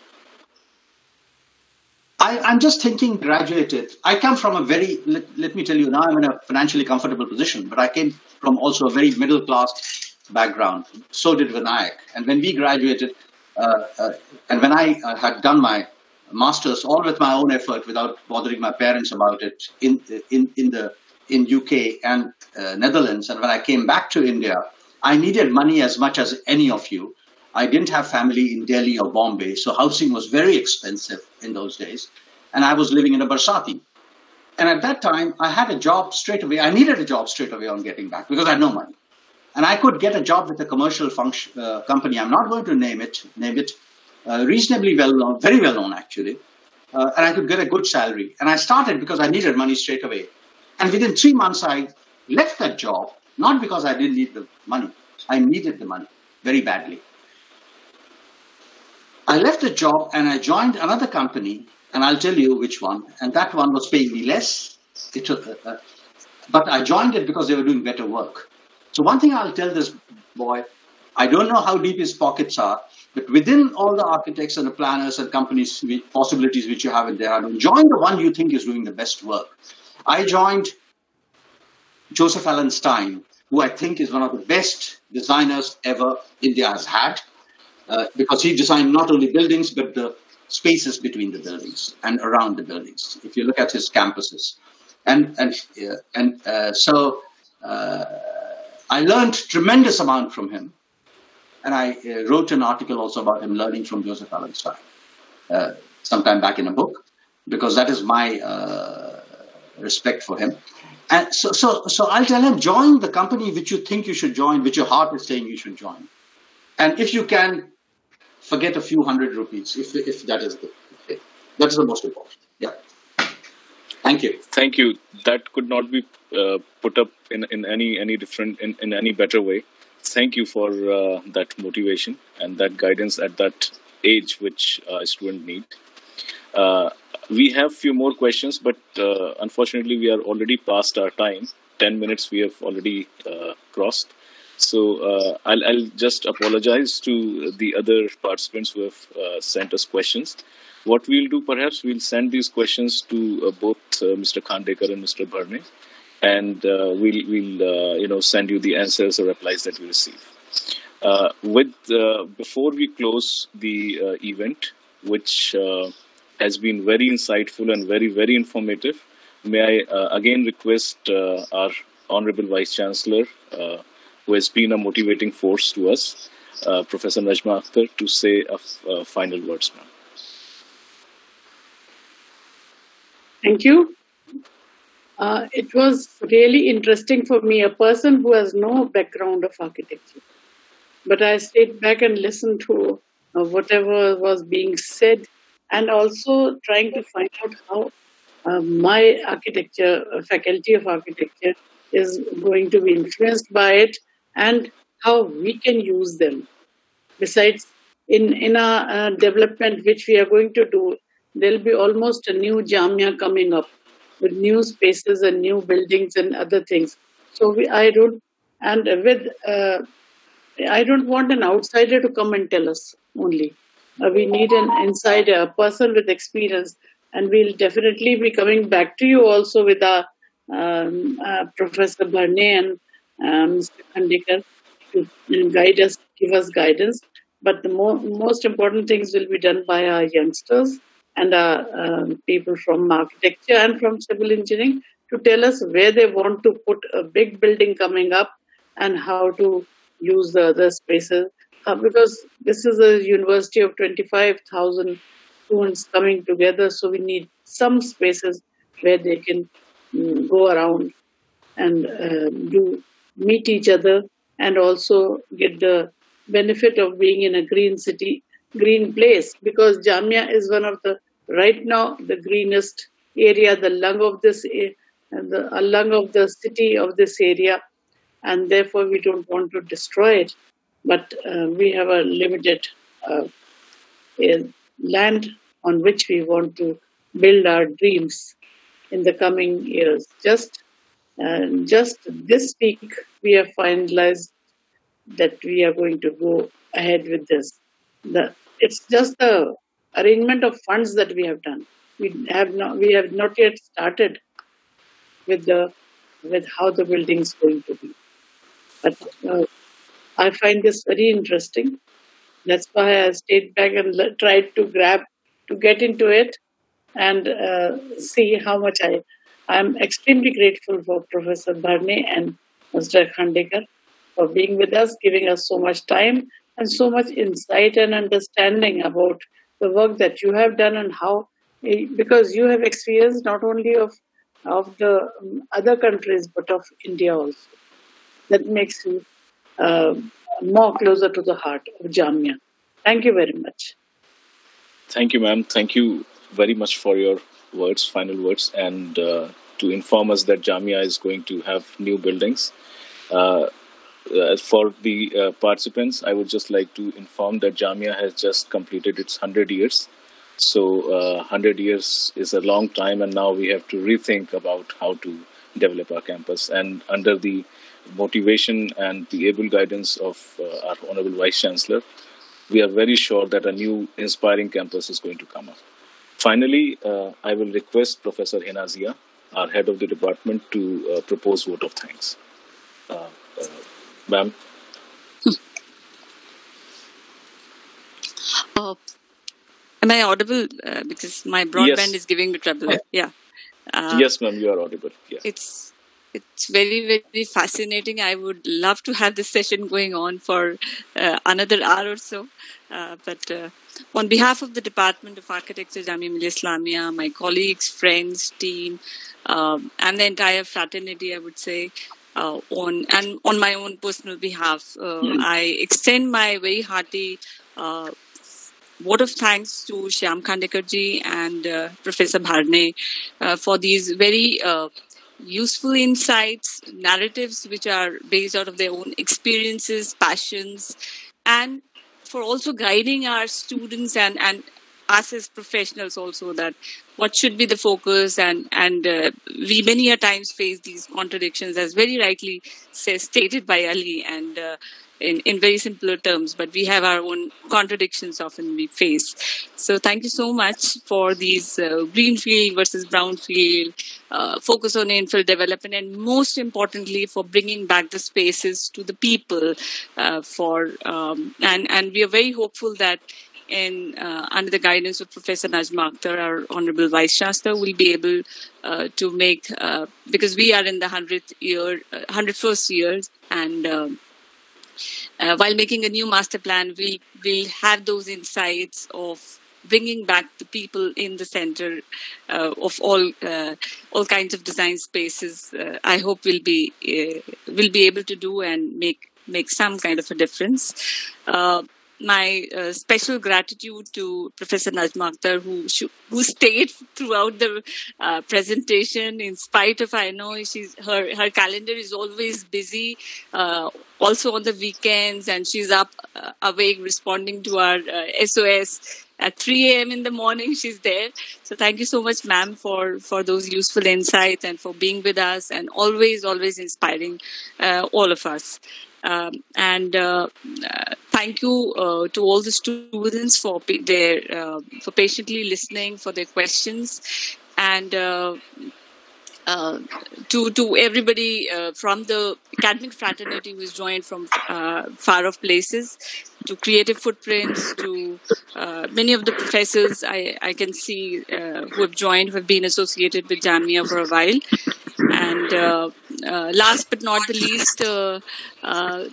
I, am just thinking graduated. I come from a very, let, let, me tell you, now I'm in a financially comfortable position, but I came from also a very middle class background. So did Vinayak. And when we graduated, and when I uh, had done my master's, all with my own effort without bothering my parents about it in, in, in the in UK and uh, Netherlands, and when I came back to India, I needed money as much as any of you. I didn't have family in Delhi or Bombay, so housing was very expensive in those days, and I was living in a Barsati. And at that time, I had a job straight away. I needed a job straight away on getting back because I had no money, and I could get a job with a commercial function, uh, company. I'm not going to name it. Name it. Uh, reasonably well known, very well known actually, uh, and I could get a good salary. And I started because I needed money straight away. And within three months, I left that job, not because I didn't need the money. I needed the money very badly. I left the job and I joined another company, and I'll tell you which one. And that one was paying me less. It, uh, uh, but I joined it because they were doing better work. So one thing I'll tell this boy, I don't know how deep his pockets are, but within all the architects and the planners and companies possibilities which you have in there, join the one you think is doing the best work. I joined Joseph Allen Stein, who I think is one of the best designers ever India has had, uh, because he designed not only buildings, but the spaces between the buildings and around the buildings. If you look at his campuses. And, and, uh, and uh, so uh, I learned tremendous amount from him. And I uh, wrote an article also about him learning from Joseph Allen Stein uh, sometime back in a book, because that is my respect for him. And so, so, so I'll tell him, join the company which you think you should join, which your heart is saying you should join. And if you can, forget a few hundred rupees, if, if that is the. That is the most important. Yeah. Thank you. Thank you. That could not be uh, put up in, in any any different in, in any better way. Thank you for uh, that motivation and that guidance at that age which uh, a student need. Uh, we have few more questions, but uh, unfortunately, we are already past our time. Ten minutes we have already uh, crossed. So I'll, I'll, just apologize to the other participants who have sent us questions. What we'll do, perhaps, we'll send these questions to uh, both uh, Mr. Khandekar and Mr. Bharne, and we'll, we'll you know, send you the answers or replies that we receive. with before we close the event, which has been very insightful and very, very informative. May I uh, again request uh, our Honorable Vice Chancellor, uh, who has been a motivating force to us, uh, Professor Najma Akhtar, to say a, uh, final words, ma'am. Thank you. Uh, it was really interesting for me, a person who has no background of architecture. But I stayed back and listened to whatever was being said and also trying to find out how uh, my architecture, uh, faculty of architecture, is going to be influenced by it and how we can use them. Besides, in, in our uh, development, which we are going to do, there'll be almost a new Jamia coming up with new spaces and new buildings and other things. So we, I don't, and with, uh, I don't want an outsider to come and tell us only. Uh, we need an insider, a person with experience and we'll definitely be coming back to you also with our um, uh, Professor Bharne and um, Mr. Khandekar to guide us, give us guidance. But the mo- most important things will be done by our youngsters and our um, people from architecture and from civil engineering to tell us where they want to put a big building coming up and how to use the other spaces. Uh, because this is a university of 25,000 students coming together, so we need some spaces where they can mm, go around and uh, do meet each other and also get the benefit of being in a green city, green place. Because Jamia is one of the right now the greenest area, the lung of this, the lung of the city of this area, and therefore we don't want to destroy it. But uh, we have a limited uh, land on which we want to build our dreams in the coming years. Just, uh, just this week, we have finalized that we are going to go ahead with this. The, it's just the arrangement of funds that we have done. We have not, we have not yet started with the with how the building is going to be. But uh, I find this very interesting. That's why I stayed back and tried to grab to get into it and uh, see how much I. I'm extremely grateful for Professor Bharne and Mr. Khandekar for being with us, giving us so much time and so much insight and understanding about the work that you have done and how, because you have experience not only of of the um, other countries but of India also. That makes you uh, more closer to the heart of Jamia. Thank you very much. Thank you, ma'am. Thank you very much for your words, final words, and uh, to inform us that Jamia is going to have new buildings. Uh, uh, for the uh, participants, I would just like to inform that Jamia has just completed its 100 years. So, uh, 100 years is a long time, and now we have to rethink about how to develop our campus. And under the motivation and the able guidance of uh, our Honorable Vice Chancellor, we are very sure that a new inspiring campus is going to come up. Finally, uh, I will request Professor Hina Zia, our head of the department, to uh, propose vote of thanks. Ma'am? Uh, am I audible? Uh, because my broadband Yes. is giving me trouble. Yeah. Uh, yes, ma'am, you are audible. Yeah. it's it's very very fascinating. I would love to have this session going on for uh, another hour or so. Uh, but uh, on behalf of the Department of Architecture, Jamia Millia Islamia, my colleagues, friends, team, um, and the entire fraternity, I would say, uh, on and on my own personal behalf, uh, I extend my very hearty uh, vote of thanks to Shyam Khandekarji and uh, Professor Bharne uh, for these very uh, useful insights, narratives which are based out of their own experiences, passions, and for also guiding our students and, and us as professionals also that what should be the focus and and uh, we many a times face these contradictions as very rightly says stated by Ali and uh, in, in very simpler terms, but we have our own contradictions often we face. So thank you so much for these uh, greenfield versus brownfield, uh, focus on infill development, and most importantly for bringing back the spaces to the people. Uh, for um, and and we are very hopeful that in uh, under the guidance of Professor Najma Akhtar, our Honorable Vice Chancellor, we'll be able uh, to make uh, because we are in the hundredth year, hundred first years, and um, uh, while making a new master plan, we will have those insights of bringing back the people in the center uh, of all uh, all kinds of design spaces. Uh, I hope we'll be uh, will be able to do and make make some kind of a difference. Uh, my uh, special gratitude to Professor Najma Akhtar, who who stayed throughout the uh, presentation in spite of I know she's her her calendar is always busy, uh, also on the weekends, and she's up uh, awake responding to our SOS at 3 a.m. in the morning. She's there. So thank you so much, ma'am, for for those useful insights and for being with us and always always inspiring all of us. Um, and uh, uh, thank you uh, to all the students for their uh, for patiently listening for their questions. And uh, to to everybody uh, from the academic fraternity who's joined from uh, far off places to creative footprints to uh, many of the professors I, I can see uh, who have joined who have been associated with Jamia for a while and last but not the least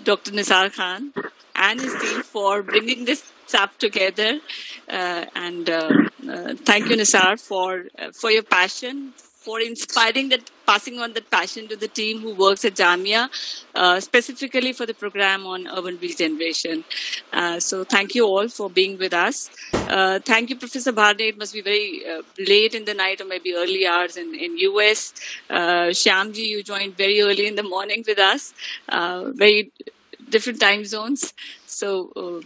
Dr. Nisar Khan and his team for bringing this up together and thank you Nisar for for your passion for inspiring that, passing on that passion to the team who works at Jamia, uh, specifically for the program on urban regeneration. Uh, so thank you all for being with us. Uh, thank you, Professor Bharne. It must be very uh, late in the night or maybe early hours in, in US. Uh, Shyamji, you joined very early in the morning with us. Uh, very different time zones. So, uh,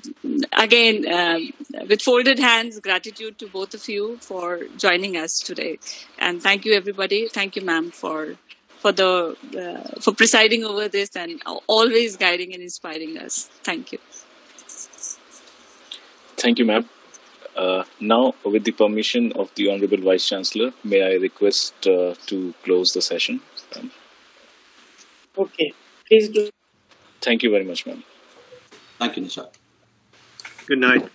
again, um, with folded hands, gratitude to both of you for joining us today, and thank you, everybody. Thank you, ma'am, for for the uh, for presiding over this and always guiding and inspiring us. Thank you. Thank you, ma'am. Uh, now, with the permission of the Honorable Vice Chancellor, may I request uh, to close the session? Um, okay, please do. Thank you very much, ma'am. Thank you, Nisha. Good night.